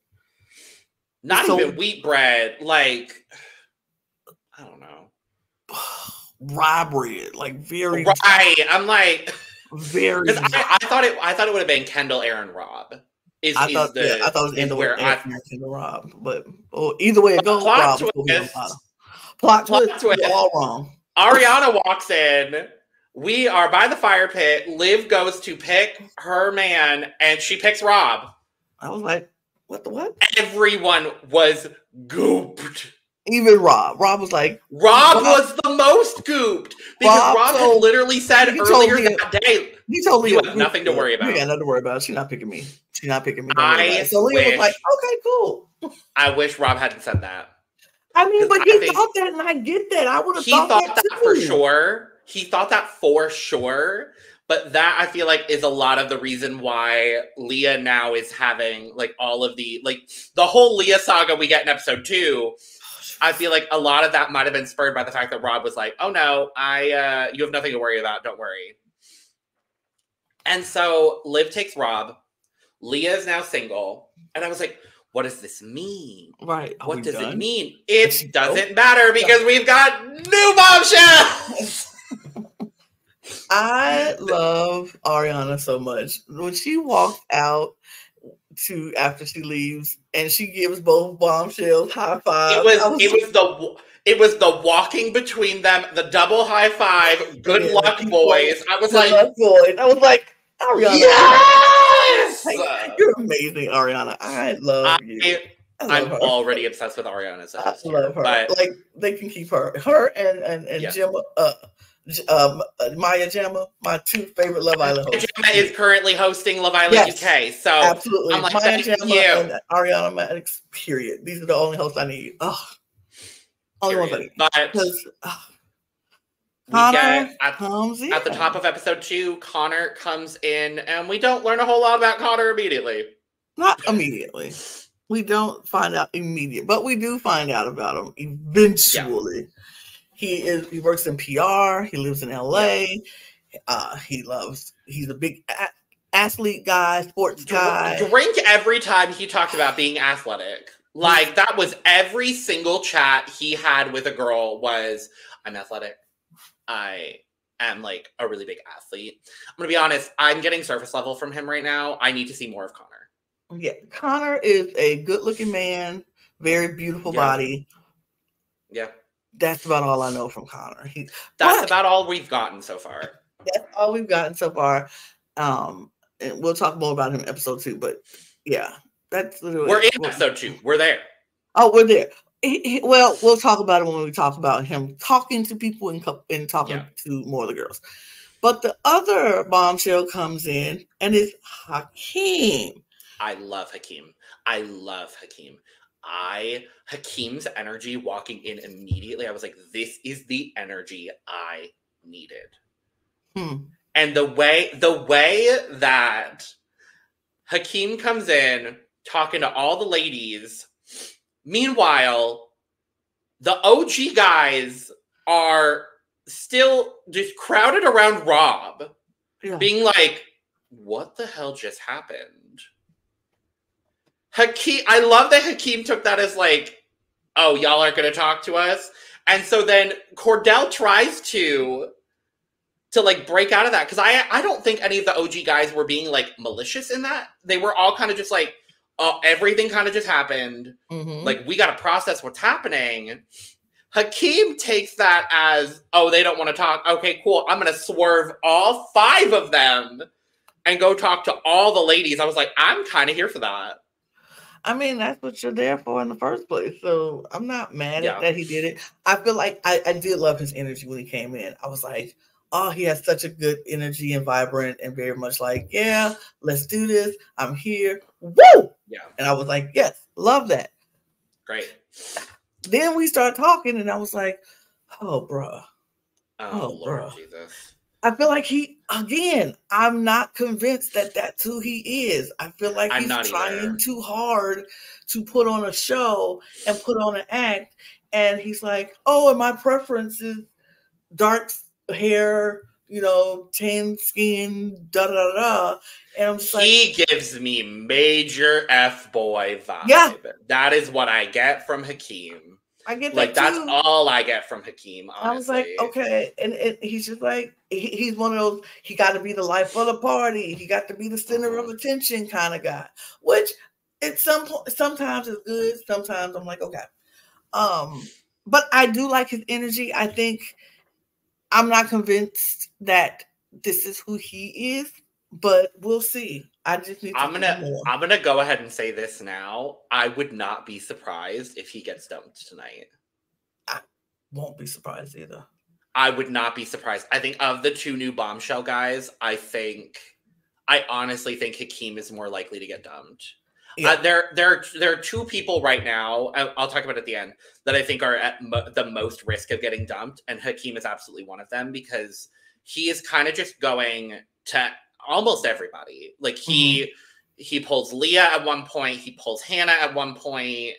Not so- even wheat bread. Like I don't know. Rye bread, like very, Right. I'm like, very. I, I thought it. I thought it would have been Kendall, Aaron, Rob. Is, I is thought, the, yeah, I thought it was end where I, Kendall Rob, but oh, either way it goes, plot Rob twist. Plot, Plot twist, twist. all wrong. Ariana walks in. We are by the fire pit. Liv goes to pick her man, and she picks Rob. I was like, what the what? Everyone was gooped. Even Rob. Rob was like, Rob Rob- was the most gooped because Rob Rob, told- had literally said earlier me- that day, he told You Leah, nothing to worry about. got nothing to worry about. She's not picking me. She's not picking me. I. So Leah was like, okay, cool. I wish Rob hadn't said that. I mean, but I he thought that, and I get that. I would have He thought, thought that for too. sure. He thought that for sure. But that I feel like is a lot of the reason why Leah now is having like all of the like the whole Leah saga we get in episode two. I feel like a lot of that might have been spurred by the fact that Rob was like, "Oh no, I uh you have nothing to worry about. Don't worry." And so Liv takes Rob. Leah is now single, and I was like, "What does this mean? Right. Are what does it mean? It doesn't matter because we've got new bombshells." I love Ariana so much. When she walked out to after she leaves and she gives both bombshells high five. it was, I it was the it was the walking between them, the double high five, good Yeah, luck boys. I was like, voice. I was like, Ariana, yes. Like, you're amazing, Ariana. I love you. I, I'm her. already obsessed with Ariana. So I love her. But, like they can keep her, her and and and yeah. Gemma, uh, um, Maya Jama, my two favorite Love Island hosts. Jama is currently hosting Love Island yes, UK. So absolutely, like, Maya Jama you. and Ariana Madix. Period. These are the only hosts I need. Oh, only ones I need. But oh. Connor get at, at the top of episode two. Connor comes in, and we don't learn a whole lot about Connor immediately. Not immediately. We don't find out immediate, but we do find out about him eventually. Yeah. He is he works in PR. He lives in LA. Uh, he loves. He's a big a- athlete guy, sports guy. Drink every time he talked about being athletic. Like that was every single chat he had with a girl was I'm athletic. I am like a really big athlete. I'm gonna be honest, I'm getting surface level from him right now. I need to see more of Connor. Yeah, Connor is a good looking man, very beautiful yeah. body. Yeah. That's about all I know from Connor. He, that's but, about all we've gotten so far. That's all we've gotten so far. Um, and we'll talk more about him in episode two, but yeah, that's literally we're in episode two. We're there. Oh, we're there. He, he, well, we'll talk about it when we talk about him talking to people and, and talking yeah. to more of the girls. But the other bombshell comes in, and it's Hakeem. I love Hakeem. I love Hakeem. I Hakeem's energy walking in immediately. I was like, this is the energy I needed. Hmm. And the way the way that Hakeem comes in talking to all the ladies, meanwhile, the OG guys are still just crowded around Rob, yeah. being like, what the hell just happened? Hakeem, I love that Hakeem took that as like, oh, y'all aren't going to talk to us. And so then Kordell tries to to like break out of that because I I don't think any of the OG guys were being like malicious in that. They were all kind of just like, oh, everything kind of just happened. Mm-hmm. Like we got to process what's happening. Hakeem takes that as, oh, they don't want to talk. Okay, cool. I'm going to swerve all five of them and go talk to all the ladies. I was like, I'm kind of here for that. I mean, that's what you're there for in the first place. So I'm not mad yeah. at that he did it. I feel like I, I did love his energy when he came in. I was like, oh, he has such a good energy and vibrant and very much like, yeah, let's do this. I'm here. Woo! Yeah. And I was like, yes, love that. Great. Then we start talking, and I was like, oh, bruh. Oh, oh Lord bruh. Jesus. I feel like he again. I'm not convinced that that's who he is. I feel like he's trying either. too hard to put on a show and put on an act. And he's like, "Oh, and my preference is dark hair, you know, tan skin, da da da." And I'm just like, he gives me major f boy vibe. Yeah, that is what I get from Hakeem. I get like that that's all I get from Hakeem. Honestly. I was like, okay, and, and he's just like he, he's one of those. He got to be the life of the party. He got to be the center of mm-hmm. attention kind of guy. Which at some point, sometimes is good. Sometimes I'm like, okay, um, but I do like his energy. I think I'm not convinced that this is who he is, but we'll see. I just need. I'm gonna. I'm gonna go ahead and say this now. I would not be surprised if he gets dumped tonight. I won't be surprised either. I would not be surprised. I think of the two new bombshell guys, I think, I honestly think Hakeem is more likely to get dumped. Yeah. Uh, there, there, there are two people right now. I'll talk about at the end that I think are at mo- the most risk of getting dumped, and Hakeem is absolutely one of them because he is kind of just going to almost everybody. Like he mm-hmm. he pulls Leah at one point, he pulls Hannah at one point.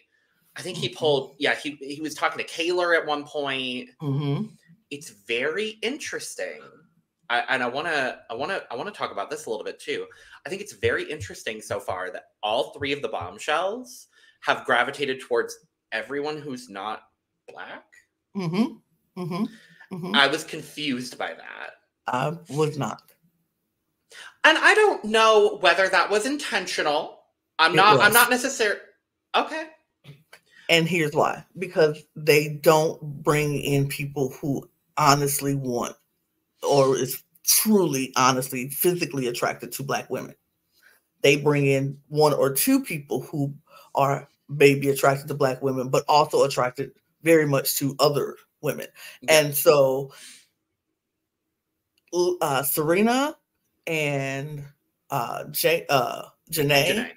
I think he mm-hmm. pulled, yeah, he he was talking to Kaylor at one point. Mm-hmm. It's very interesting. I, and I want to, I want to, I want to talk about this a little bit too. I think it's very interesting so far that all three of the bombshells have gravitated towards everyone who's not black. Mm-hmm. Mm-hmm. Mm-hmm. I was confused by that. I was not. And I don't know whether that was intentional. I'm it not was. I'm not necessarily okay. And here's why. Because they don't bring in people who honestly want or is truly honestly physically attracted to black women. They bring in one or two people who are may be attracted to black women, but also attracted very much to other women. Yeah. And so uh, Serena and uh, Jay, uh, JaNa, JaNa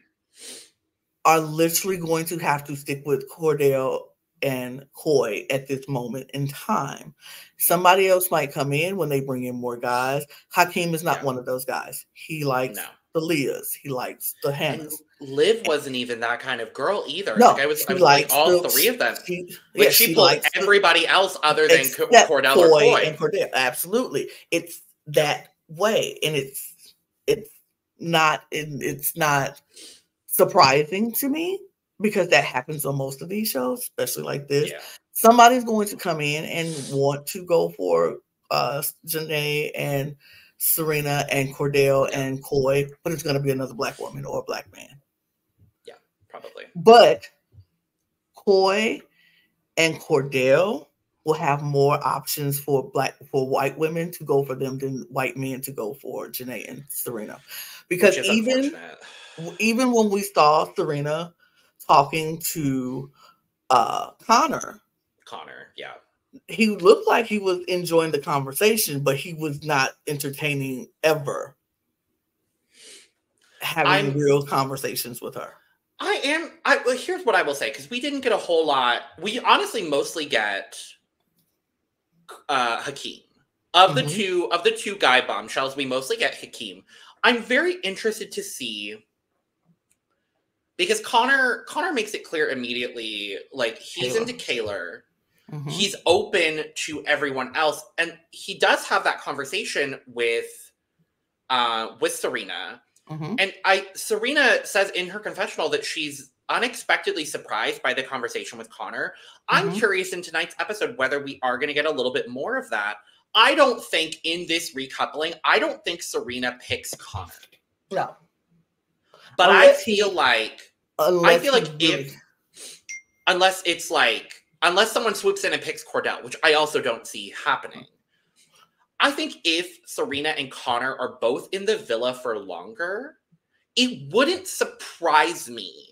are literally going to have to stick with Kordell and Coy at this moment in time. Somebody else might come in when they bring in more guys. Hakeem is not one of those guys. He likes no. the Leahs. He likes the Hannahs. Liv wasn't even that kind of girl either. No, like I was, I was like all the, three of them. She, like yeah, she, she pulled everybody the, else other than Kordell Coy or Coy. And Kordell. Absolutely, it's that way, and it's it's not it's not surprising to me because that happens on most of these shows, especially like this. Yeah. Somebody's going to come in and want to go for uh JaNa and Serena and Kordell yeah. and Coy, but it's going to be another black woman or a black man. Yeah, probably. But Coy and Kordell will have more options for black for white women to go for them than white men to go for JaNa and Serena. Because even even when we saw Serena talking to uh Connor. Connor, yeah. He looked like he was enjoying the conversation, but he was not entertaining ever having I'm, real conversations with her. I am. I well, here's what I will say because we didn't get a whole lot. We honestly mostly get uh Hakeem of mm-hmm. the two of the two guy bombshells. We mostly get Hakeem. I'm very interested to see because Connor Connor makes it clear immediately, like he's into Kaylor. Mm-hmm. He's open to everyone else, and he does have that conversation with uh with Serena. Mm-hmm. And I Serena says in her confessional that she's unexpectedly surprised by the conversation with Connor. I'm mm-hmm. curious in tonight's episode whether we are going to get a little bit more of that. I don't think in this recoupling, I don't think Serena picks Connor. No. But I feel like I feel like if unless it's like unless someone swoops in and picks Kordell, which I also don't see happening. I think if Serena and Connor are both in the villa for longer, it wouldn't surprise me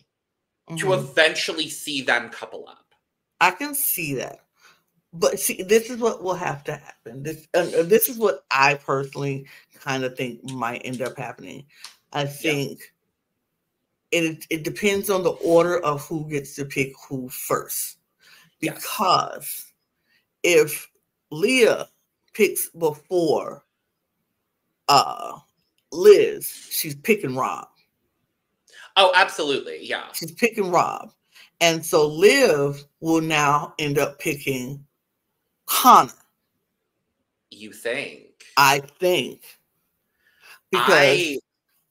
mm-hmm. to eventually see them couple up. I can see that. But see, this is what will have to happen. This, uh, this is what I personally kind of think might end up happening. I think yeah it it depends on the order of who gets to pick who first. Because yes. if Leah picks before uh Liz, she's picking Rob. Oh, absolutely. Yeah. She's picking Rob. And so Liv will now end up picking Connor. You think? I think. Because I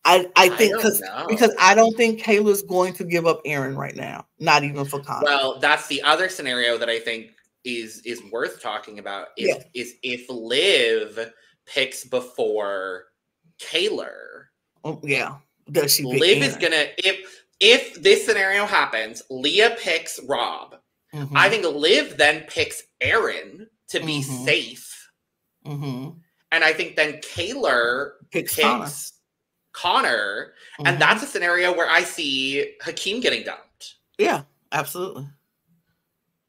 I, I think because because I don't think Kaylor's going to give up Aaron right now, not even for Connor. Well, that's the other scenario that I think is is worth talking about. Is yeah. is if Liv picks before Kaylor. Oh, yeah, does she? Liv is gonna if if this scenario happens, Leah picks Rob. Mm-hmm. I think Liv then picks Aaron to be mm-hmm. safe. Mm-hmm. And I think then Kaylor picks, picks Connor. Mm-hmm. And that's a scenario where I see Hakeem getting dumped. Yeah, absolutely.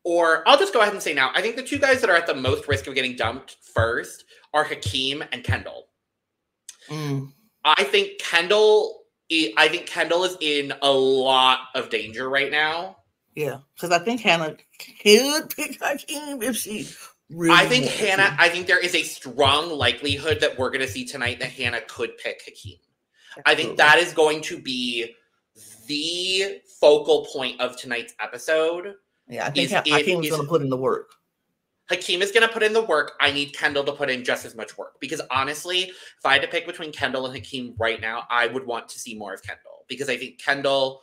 Or I'll just go ahead and say now, I think the two guys that are at the most risk of getting dumped first are Hakeem and Kendall. Mm. I think Kendall I think Kendall is in a lot of danger right now. Yeah, because I think Hannah could pick Hakeem if she really. I think Hannah. To. I think there is a strong likelihood that we're going to see tonight that Hannah could pick Hakeem. I think that is going to be the focal point of tonight's episode. Yeah, I think ha- Hakeem is going to put in the work. Hakeem is going to put in the work. I need Kendall to put in just as much work because honestly, if I had to pick between Kendall and Hakeem right now, I would want to see more of Kendall because I think Kendall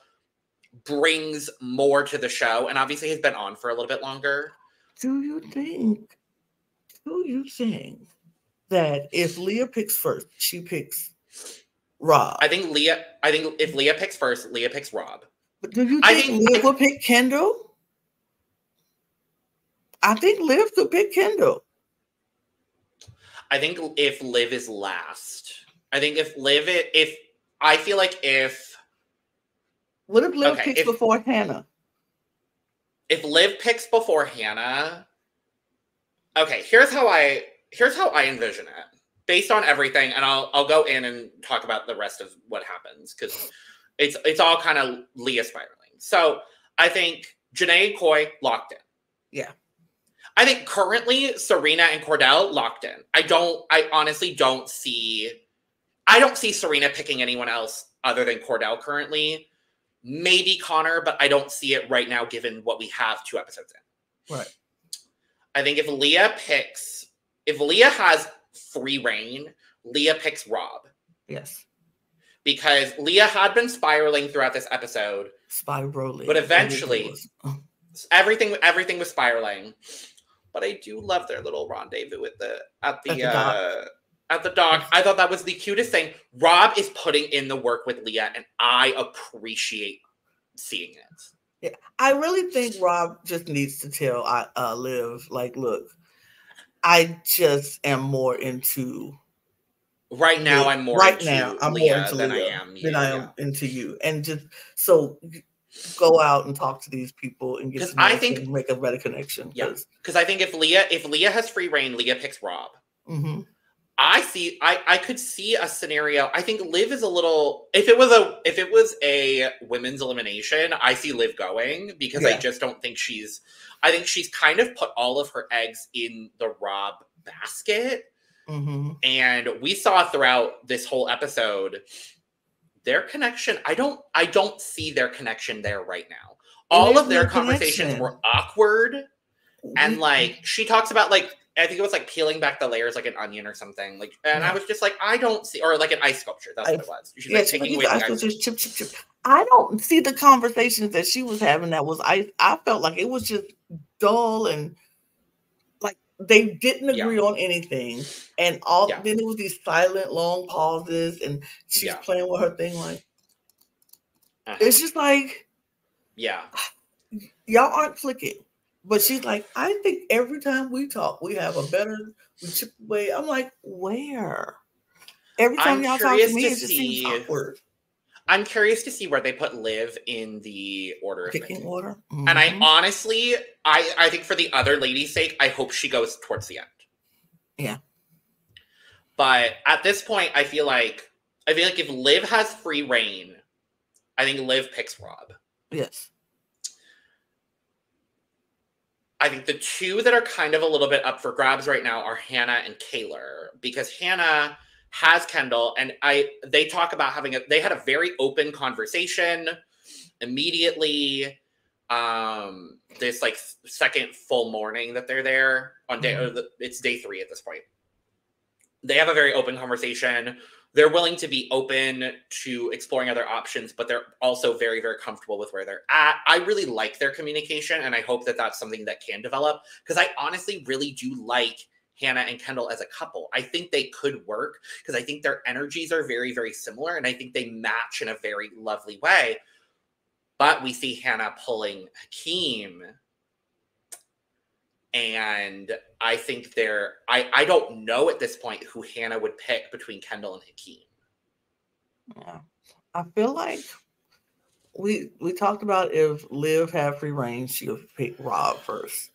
brings more to the show and obviously he's been on for a little bit longer. Do you think? Do you think that if Leah picks first, she picks Rob. I think Leah. I think if Leah picks first, Leah picks Rob. But do you think, I think Leah will pick Kendall? I think Liv could pick Kendall. I think if Liv is last, I think if Liv, if I feel like if what if Liv okay, picks if, before Hannah? if Liv picks before Hannah, okay, here's how I here's how I envision it based on everything, and I'll I'll go in and talk about the rest of what happens because it's it's all kind of Leah spiraling. So I think JaNa and Coy locked in. Yeah. I think currently Serena and Kordell locked in. I don't I honestly don't see I don't see Serena picking anyone else other than Kordell currently. Maybe Connor, but I don't see it right now given what we have two episodes in. Right. I think if Leah picks if Leah has free reign, Leah picks Rob Yes. because Leah had been spiraling throughout this episode. Spiraling. But eventually- Everything everything was spiraling. But I do love their little rendezvous at the at the, At the dock. uh at the dock. I thought that was the cutest thing. Rob is putting in the work with Leah and I appreciate seeing it. Yeah, I really think Rob just needs to tell I uh Liv, like, look, I just am more into Right now you. I'm more right into now I'm Leah more into than Leah I am you. than I am yeah. into you. And just so go out and talk to these people and get. I think- make a better connection. Yeah. Because I think if Leah if Leah has free reign, Leah picks Rob. hmm I see. I I could see a scenario. I think Liv is a little. If it was a if it was a women's elimination, I see Liv going because I just don't think she's. I think she's kind of put all of her eggs in the Rob basket, hmm and we saw throughout this whole episode their connection. I don't. I don't see their connection there right now. All of their conversations connection. were awkward Mm-hmm. and like she talks about like I think it was like peeling back the layers like an onion or something. Like, and I was just like, I don't see, or like an ice sculpture. That's what it was. She's yeah, like taking away I the ice. chip, chip, chip. I don't see the conversations that she was having. That was I. I felt like it was just dull and they didn't Yeah. agree on anything. And all Yeah. then it was these silent, long pauses, and she's Yeah. playing with her thing. Like Uh-huh. it's just like Yeah, y'all aren't clicking. But she's like, I think every time we talk, we have a better we chip away. I'm like, where? Every time I'm y'all talk to me, to it just seems awkward. I'm curious to see where they put Liv in the order of Picking order. And I Mhm. honestly, I I think for the other lady's sake, I hope she goes towards the end. Yeah. But at this point, I feel like I feel like if Liv has free reign, I think Liv picks Rob. yes. I think the two that are kind of a little bit up for grabs right now are Hannah and Kaylor because Hannah has Kendall and I they talk about having a they had a very open conversation immediately um this like second full morning that they're there on day the, it's day 3 at this point. They have a very open conversation. They're willing to be open to exploring other options, but they're also very, very comfortable with where they're at. I really like their communication, and I hope that that's something that can develop because I honestly really do like Hannah and Kendall as a couple. I think they could work because I think their energies are very, very similar, and I think they match in a very lovely way. But we see Hannah pulling Hakeem, and I think they're. I I don't know at this point who Hannah would pick between Kendall and Hakeem. Yeah. I feel like we we talked about if Liv had free reign, she would pick Rob first.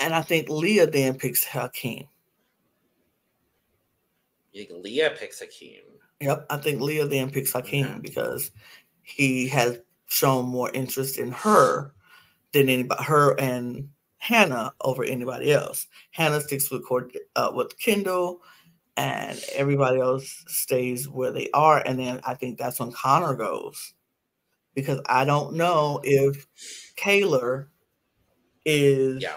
And I think Leah then picks Hakeem. Leah picks Hakeem? Yep. I think Leah then picks Hakeem Okay. because he has shown more interest in her than anybody her and Hannah over anybody else. Hannah sticks with Cord uh, with Kendall and everybody else stays where they are. And then I think that's when Connor goes. Because I don't know if Kaylor is Yeah.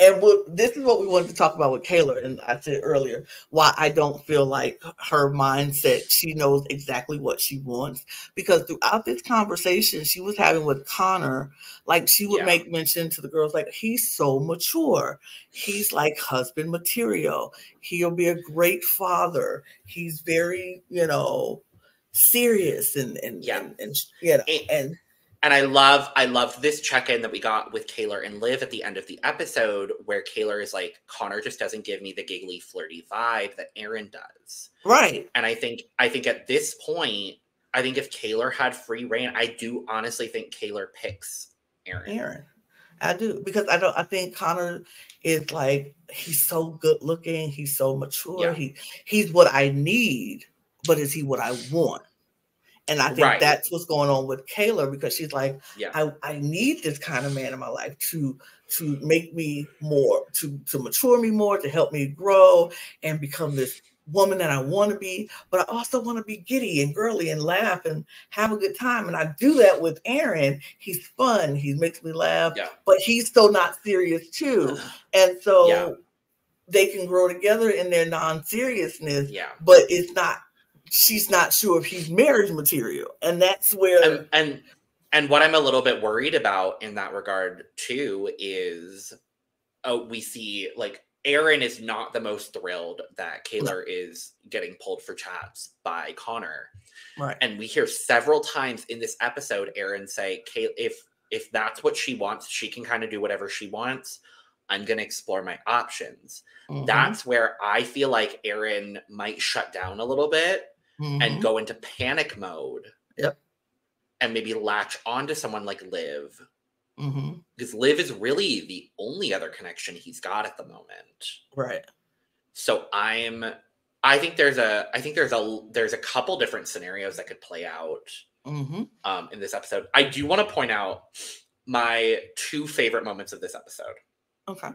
And what this is what we wanted to talk about with Kaylor, and I said earlier why I don't feel like her mindset. She knows exactly what she wants because throughout this conversation she was having with Connor, like she would Yeah. make mention to the girls, like he's so mature, he's like husband material, he'll be a great father, he's very you know serious and and Yeah. and, and you know And- and And I love, I love this check-in that we got with Kaylor and Liv at the end of the episode, where Kaylor is like, Connor just doesn't give me the giggly, flirty vibe that Aaron does. right. And I think, I think at this point, I think if Kaylor had free reign, I do honestly think Kaylor picks Aaron. Aaron. I do because I don't. I think Connor is like he's so good looking. He's so mature. Yeah. He he's what I need, but is he what I want? And I think Right. that's what's going on with Kaylor because she's like, Yeah. I, I need this kind of man in my life to to make me more, to to mature me more, to help me grow and become this woman that I want to be. But I also want to be giddy and girly and laugh and have a good time. And I do that with Aaron. He's fun. He makes me laugh, Yeah. but he's still not serious too. And so Yeah. they can grow together in their non-seriousness, Yeah. but it's not. She's not sure if he's marriage material, and that's where and and and what I'm a little bit worried about in that regard too is oh we see like Aaron is not the most thrilled that Kaylor is getting pulled for chats by Connor. right. And we hear several times in this episode Aaron say, if if that's what she wants, she can kind of do whatever she wants. I'm gonna explore my options. Mhm, That's where I feel like Aaron might shut down a little bit mhm. and go into panic mode. Yep. And maybe latch onto someone like Liv. Mhm. Because Liv is really the only other connection he's got at the moment. right. So I'm I think there's a I think there's a there's a couple different scenarios that could play out hmm um in this episode. I do want to point out my two favorite moments of this episode. Okay.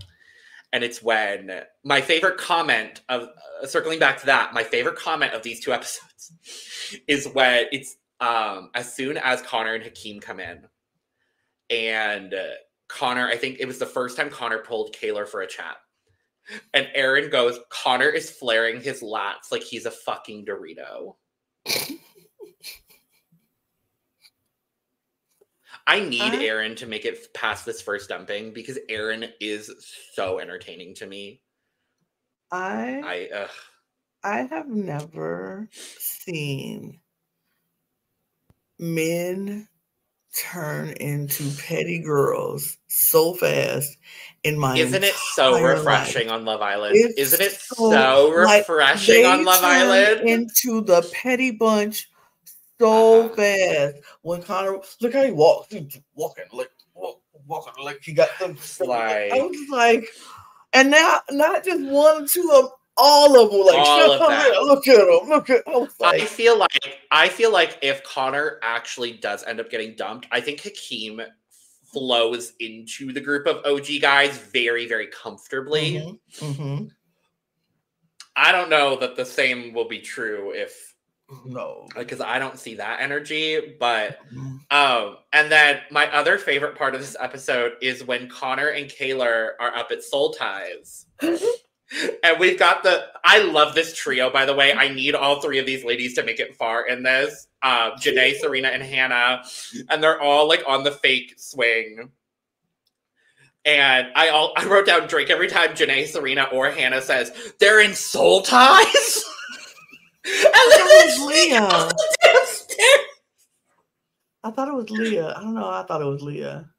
And it's when my favorite comment of uh, circling back to that my favorite comment of these two episodes is when it's um as soon as connor and hakeem come in. And uh, connor i think it was the first time connor pulled Kaylor for a chat. And aaron goes connor is flaring his lats like he's a fucking dorito I need I- Aaron to make it past this first dumping because Aaron is so entertaining to me. I I ugh. I have never seen men turn into petty girls so fast in my life. Isn't it so refreshing life. on Love Island? It's Isn't it so, so refreshing They on Love Island? into the petty bunch so Uh-huh. fast. When Connor, look how he walks, he's walking like walk, walking like he got them. Like- I was like, and now not just one or two of all of them. Like, All of here, look at him, look at. I was I feel like I feel like if Connor actually does end up getting dumped, I think Hakeem flows into the group of OG guys very, very comfortably. mhm, mhm. I don't know that the same will be true if no. because I don't see that energy, but Mhm. Um, and then my other favorite part of this episode is when Connor and Kaylor are up at Soul Ties. and we've got the I love this trio, by the way. I need all three of these ladies to make it far in this. Uh JaNa, Serena, and Hannah. And they're all like on the fake swing. And I all I wrote down Drake every time JaNa, Serena, or Hannah says they're in soul ties. and then That was Leah. I thought it was Leah. I don't know. I thought it was Leah.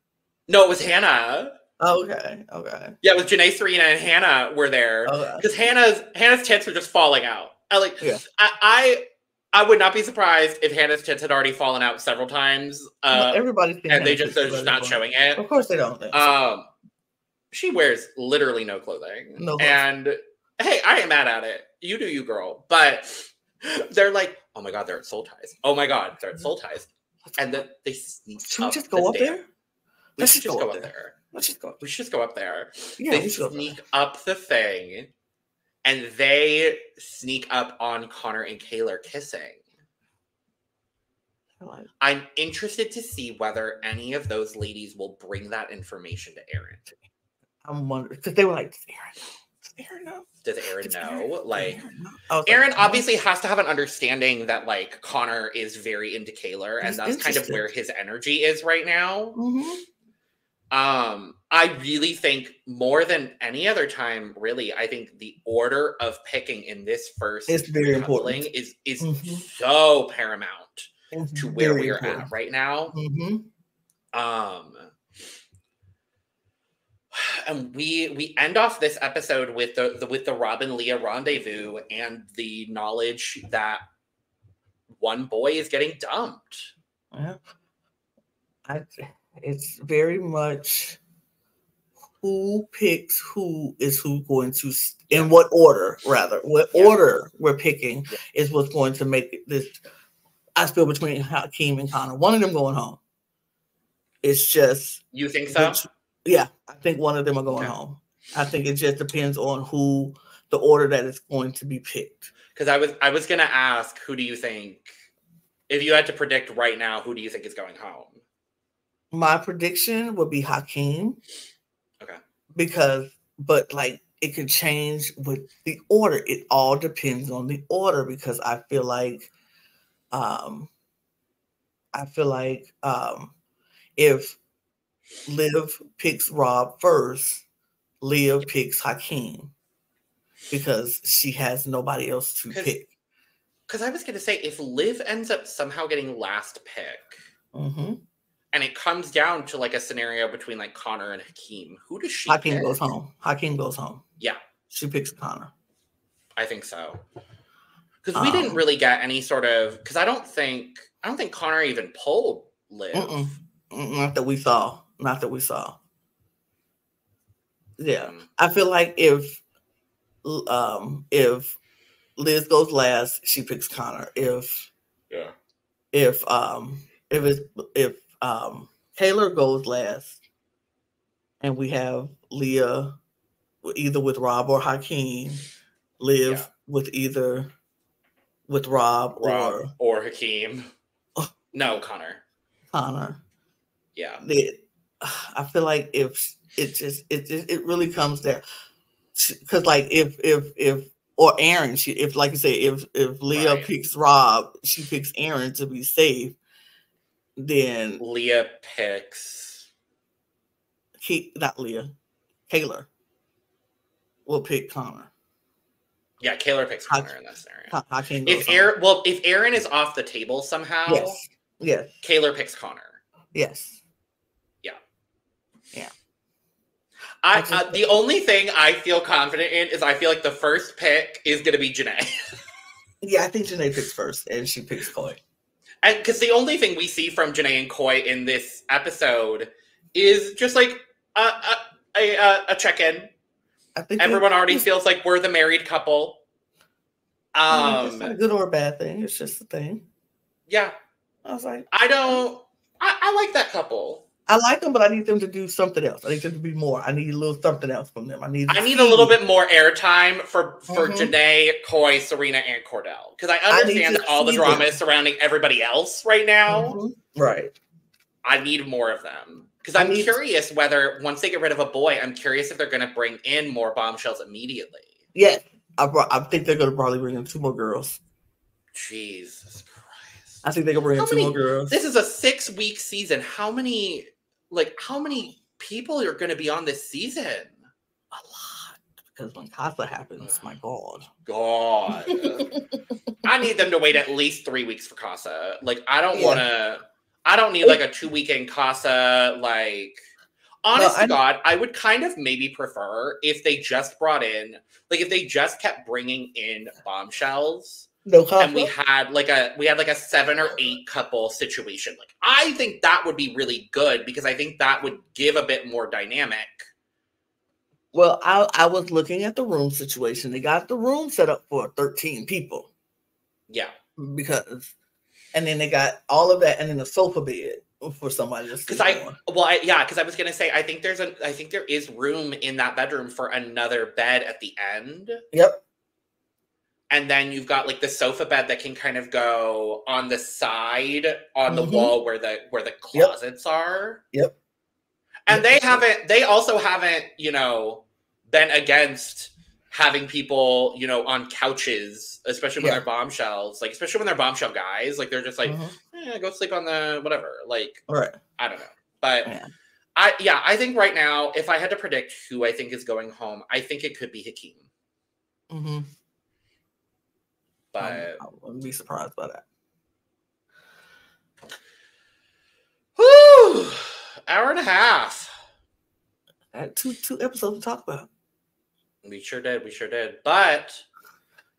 No, it was Hannah. Oh, okay. Okay. Yeah, it was JaNa, Serena, and Hannah were there Okay. because Hannah's Hannah's tits were just falling out. I like, Yeah. I, I I would not be surprised if Hannah's tits had already fallen out several times, uh, Everybody's and they just they're just not showing it. Of course they don't. So. Um, she wears literally no clothing, No clothes. and hey, I ain't mad at it. You do you, girl. But they're like, oh my god, they're at Soul Ties. Oh my god, they're at Soul Ties, and then they sneak. should we just the go up there? We Let's should just go up there. Let's just go. Up We should just go up there. Yeah, they go up there. sneak up the thing and they sneak up on Connor and Kaylor kissing. Like- I'm interested to see whether any of those ladies will bring that information to Aaron. I'm wondering because they were like, Aaron Aaron know? Does Aaron Does know? does Like Aaron know?" I was like, Aaron "No." obviously has to have an understanding that like Connor is very into Kaylor and that's kind of where his energy is right now. Mhm. Um, I really think more than any other time, really, I think the order of picking in this first It's very important. recoupling is is Mhm. so paramount It's to where we are important. at right now. Mhm. Um and we we end off this episode with the, the with the Robin Leah rendezvous and the knowledge that one boy is getting dumped. Yeah. I It's very much who picks who is who going to in what order rather what yeah. order we're picking yeah. is what's going to make this I feel between Hakeem and Connor. One of them going home. It's just you think so? Yeah, I think one of them are going okay. home. I think it just depends on who the order that is going to be picked. Because I was I was gonna ask, who do you think if you had to predict right now, who do you think is going home? My prediction would be Hakeem. Okay. Because, but like it could change with the order. It all depends on the order because I feel like, um, I feel like um, if Liv picks Rob first, Leah picks Hakeem because she has nobody else to pick. Because I was going to say, if Liv ends up somehow getting last pick, mm-hmm. and it comes down to like a scenario between like Connor and Hakeem, who does she? Hakeem pick? goes home. Hakeem goes home. Yeah, she picks Connor. I think so. Because we um, didn't really get any sort of. Because I don't think I don't think Connor even pulled Liv. Mm-mm. Not that we saw. Not that we saw. Yeah, mm. I feel like if um if Liz goes last, she picks Connor. If yeah, if um if it's if um Taylor goes last, and we have Leah either with Rob or Hakeem, Liv yeah. with either with Rob, Rob or or Hakeem. no, Connor. Connor. Yeah. It, I feel like if it just it just it really comes there because like if if if or Aaron, she if like you say if if Leah right. picks Rob, she picks Aaron to be safe. Then Leah picks. He not Leah, Kaylor will pick Connor. Yeah, Kaylor picks Connor I, in this scenario. I, I can't if Aaron, well, if Aaron is off the table somehow, yes, yes, Kaylor picks Connor. Yes. Yeah. Yeah. I, uh, the only thing I feel confident in is I feel like the first pick is going to be JaNa. yeah, I think JaNa picks first, and she picks Coy. And because the only thing we see from JaNa and Coy in this episode is just like a a, a, a check in. I think everyone already feels like we're the married couple. Um, it's not a good or a bad thing. It's just a thing. Yeah, I was like, I don't. I, I like that couple. I like them, but I need them to do something else. I need them to be more. I need a little something else from them. I need. I need a little bit more airtime for for mm-hmm. JaNa, Coy, Serena, and Kordell because I understand I that all the drama them. is surrounding everybody else right now. Mm-hmm. Right. I need more of them because I'm curious whether once they get rid of a boy, I'm curious if they're going to bring in more bombshells immediately. Yeah, I, I think they're going to probably bring in two more girls. Jesus Christ! I think they're going to bring How in two many, more girls. This is a six week season. How many? Like how many people are going to be on this season? A lot. Because when Casa happens, my God. God. I need them to wait at least three weeks for Casa. Like, I don't yeah. want to, I don't need like a two weekend Casa. Like, honest to God, I would kind of maybe prefer if they just brought in, like, if they just kept bringing in bombshells no And we had like a we had like a seven or eight couple situation. Like I think that would be really good because I think that would give a bit more dynamic. Well, I I was looking at the room situation. They got the room set up for 13 people. Yeah. Because and then they got all of that and then a sofa bed for somebody because I on. well I, yeah because I was gonna say I think there's a I think there is room in that bedroom for another bed at the end. Yep and then you've got like the sofa bed that can kind of go on the side on mm-hmm. the wall where the where the closets yep. are. Yep. And yep. they haven't they also haven't, you know, been against having people, you know, on couches, especially when yeah. they're bombshells, like especially when they're bombshell guys, like they're just like, mm-hmm. eh, go sleep on the whatever. Like All right. I don't know. But yeah. I yeah, I think right now, if I had to predict who I think is going home, I think it could be Hakeem. Mm-hmm. But I wouldn't be surprised by that. Whew, hour and a half. Had two two episodes to talk about. We sure did. We sure did. But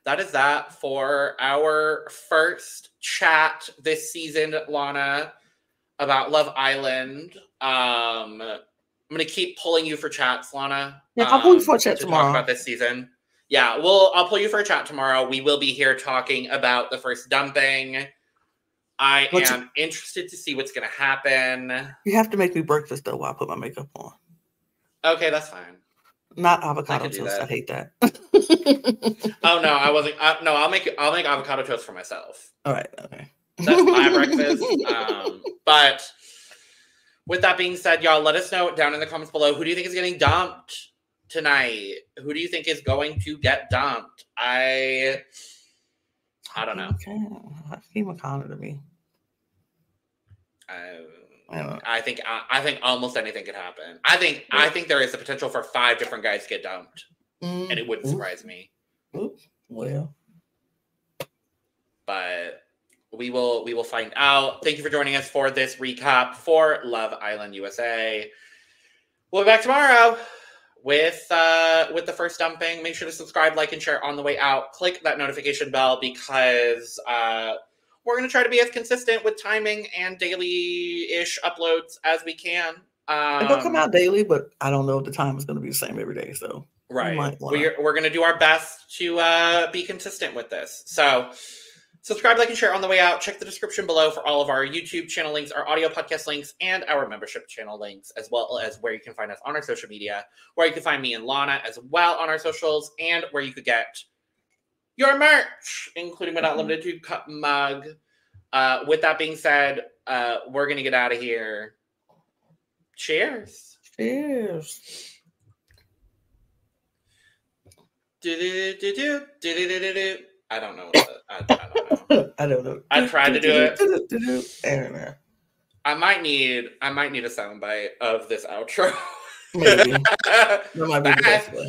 that is that for our first chat this season, Lana. about Love Island. Um, I'm gonna keep pulling you for chats, Lana. Yeah, I'll pull you um, for a chat to tomorrow. Talk about this season. Yeah, well, I'll pull you for a chat tomorrow. We will be here talking about the first dumping. I What's- am interested to see what's gonna happen. You have to make me breakfast though while I put my makeup on. Okay, that's fine. Not avocado do toast. I hate that. Oh no, I wasn't. Uh, no, I'll make I'll make avocado toast for myself. All right. Okay. That's my breakfast. Um, but with that being said, y'all, let us know down in the comments below who do you think is getting dumped tonight? Who do you think is going to get dumped? I I don't know. Okay. He McConnell to me. I, I. I think I, I think almost anything could happen. I think I think there is the potential for five different guys to get dumped, mm, and it wouldn't Ooh. surprise me. Well, but we will we will find out. Thank you for joining us for this recap for Love Island USA. We'll be back tomorrow with uh with the first dumping. Make sure to subscribe, like, and share on the way out. Click that notification bell because uh we're gonna try to be as consistent with timing and daily-ish uploads as we can. Um, it'll come out daily, but I don't know if the time is going to be the same every day. So Right. wanna- We're, we're going to do our best to uh, be consistent with this. So, subscribe, like, and share on the way out. Check the description below for all of our YouTube channel links, our audio podcast links, and our membership channel links, as well as where you can find us on our social media, where you can find me and Lana as well on our socials, and where you could get your merch, including but not limited to cup mug. Uh, with that being said, uh, we're going to get out of here. Cheers. cheers. Do-do-do-do, do-do-do-do-do. I don't know. The, I, I don't know. I don't know. I tried to do it. it. I don't know. I might need. I might need a soundbite of this outro. Maybe that might be the best way.